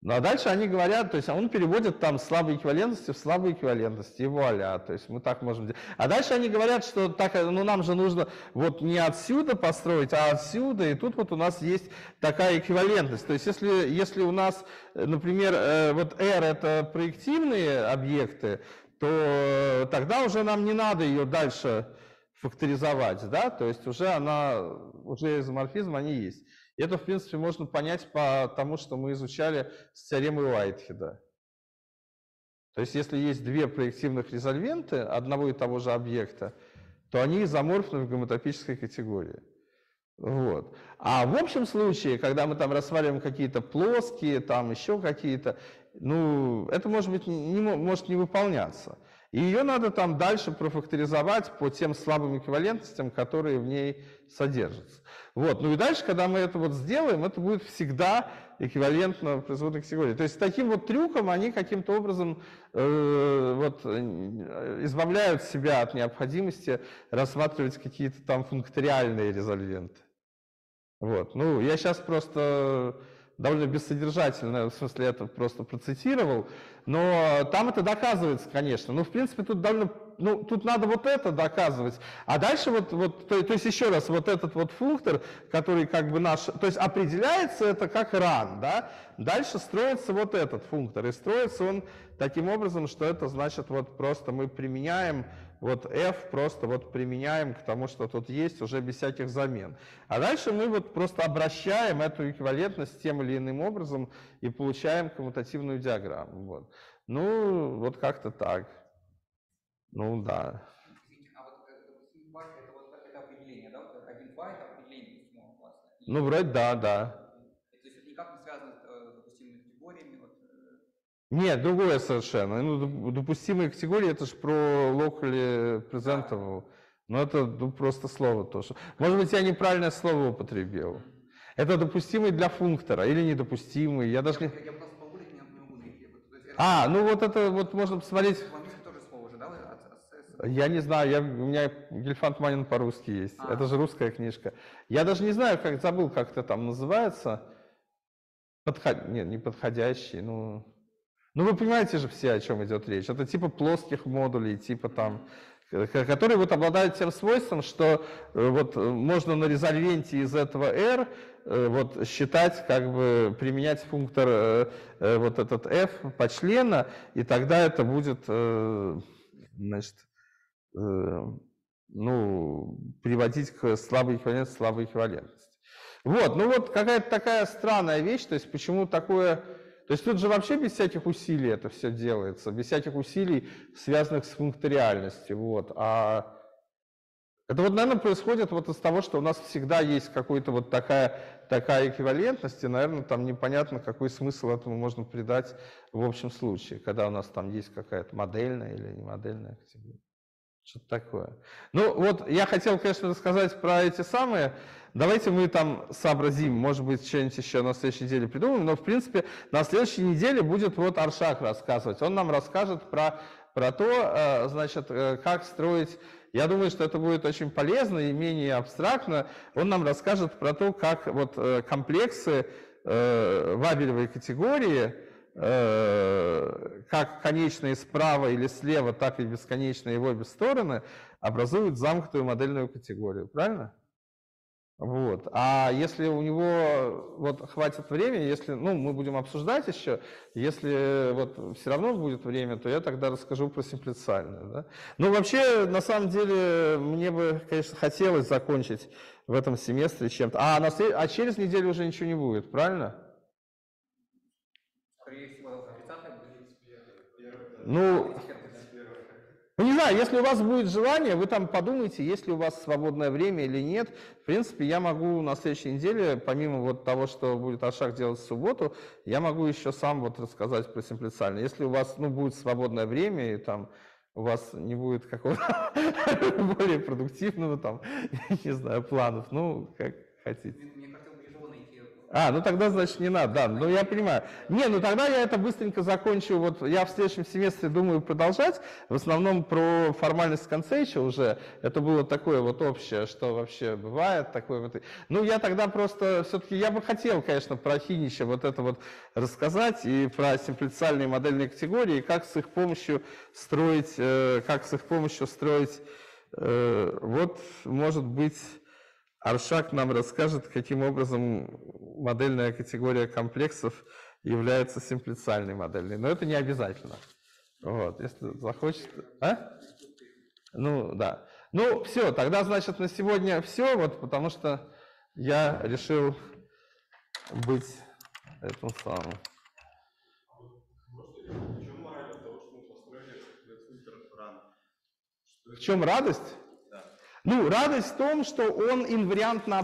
Ну а дальше они говорят, то есть он переводит там слабые эквивалентности в слабые эквивалентности, и вуаля, то есть мы так можем делать. А дальше они говорят, что так, ну нам же нужно вот не отсюда построить, а отсюда, и тут вот у нас есть такая эквивалентность. То есть если, если у нас, например, э, вот R это проективные объекты, то тогда уже нам не надо ее дальше факторизовать, да, то есть уже она, уже изоморфизм они есть. Это, в принципе, можно понять по тому, что мы изучали с теоремой Уайтхеда. То есть, если есть две проективных резольвенты одного и того же объекта, то они изоморфны в гомотопической категории. Вот. А в общем случае, когда мы там рассматриваем какие-то плоские, там еще какие-то, ну, это может быть не, мо- может не выполняться. И ее надо там дальше профакторизовать по тем слабым эквивалентностям, которые в ней содержатся. Вот. Ну и дальше, когда мы это вот сделаем, это будет всегда эквивалентно производной категории. То есть таким вот трюком они каким-то образом э, вот, э, избавляют себя от необходимости рассматривать какие-то там функториальные резольвенты. Вот. Ну, я сейчас просто довольно бессодержательно, в смысле, это просто процитировал, но там это доказывается, конечно. Ну, в принципе, тут довольно, ну, тут надо вот это доказывать. А дальше вот, вот то, то есть еще раз, вот этот вот функтор, который как бы наш, то есть определяется это как ран, да, дальше строится вот этот функтор, и строится он таким образом, что это значит вот просто мы применяем вот f просто вот применяем к тому, что тут есть, уже без всяких замен. А дальше мы вот просто обращаем эту эквивалентность тем или иным образом и получаем коммутативную диаграмму. Вот. Ну, вот как-то так. Ну, да. А э, допустим, байт это вот это определение, да, вот один байт определение допустимого класса. И- Ну, вроде да, да. То есть это никак не связано с э, допустимыми категориями, вот, э, Нет, другое совершенно. Ну, доп- допустимые категории, это же про locally presentable. Но это ну, просто слово тоже. Может быть, я неправильное слово употребил. Это допустимый для функтора или недопустимый. Я даже. Я, я просто не, не могу найти. А, ну вот это вот можно посмотреть. Я не знаю, я, у меня Гельфанд Манин по-русски есть. А. Это же русская книжка. Я даже не знаю, как забыл, как это там называется. Подход... Нет, не подходящий, ну... Ну, вы понимаете же все, о чем идет речь. Это типа плоских модулей, типа там, к- которые вот обладают тем свойством, что э, вот э, можно на резольвенте из этого R э, вот считать, как бы применять функтор э, э, вот этот f почлена, и тогда это будет, э, значит, э, ну, приводить к слабой эквивалентности, слабой эквивалентности. Вот, ну вот какая-то такая странная вещь, то есть почему такое... То есть тут же вообще без всяких усилий это все делается, без всяких усилий, связанных с функториальностью, вот. А это вот, наверное, происходит вот из того, что у нас всегда есть какая-то вот такая, такая эквивалентность, и, наверное, там непонятно, какой смысл этому можно придать в общем случае, когда у нас там есть какая-то модельная или не модельная категория. Что-то такое. Ну, вот я хотел, конечно, рассказать про эти самые. Давайте мы там сообразим, может быть, что-нибудь еще на следующей неделе придумаем, но, в принципе, на следующей неделе будет вот Аршак рассказывать. Он нам расскажет про, про то, э, значит, э, как строить я думаю, что это будет очень полезно и менее абстрактно. Он нам расскажет про то, как вот э, комплексы э, вабелевой категории, как конечные справа или слева, так и бесконечные в обе стороны образуют замкнутую модельную категорию. Правильно? Вот. А если у него вот хватит времени, если, ну, мы будем обсуждать еще, если вот все равно будет время, то я тогда расскажу про симплициальную. Да? Ну, вообще, на самом деле, мне бы, конечно, хотелось закончить в этом семестре чем-то. А, на след- а через неделю уже ничего не будет, правильно? Скорее всего, 30 будет. Ну, Ну, не знаю, если у вас будет желание, вы там подумайте, есть ли у вас свободное время или нет. В принципе, я могу на следующей неделе, помимо вот того, что будет Ашак делать в субботу, я могу еще сам вот рассказать про симплициально. Если у вас, ну, будет свободное время, и там у вас не будет какого-то [LAUGHS] более продуктивного там, [LAUGHS] не знаю, планов, ну, как хотите. Мне, мне кажется, тяжело найти. А, ну тогда, значит, не надо, да, ну я понимаю. Не, ну тогда я это быстренько закончу, вот я в следующем семестре думаю продолжать, в основном про формальность в конце еще уже, это было такое вот общее, что вообще бывает, такое вот. Ну я тогда просто, все-таки, я бы хотел, конечно, про Хинича вот это вот рассказать, и про симплициальные модельные категории, и как с их помощью строить, э, как с их помощью строить, э, вот, может быть, Аршак нам расскажет, каким образом модельная категория комплексов является симплициальной модельной. Но это не обязательно. Вот, если захочет. А? Ну, да. Ну, все, тогда, значит, на сегодня все, вот, потому что я решил быть этим самым. В чем радость? Ну, радость в том, что он инвариантно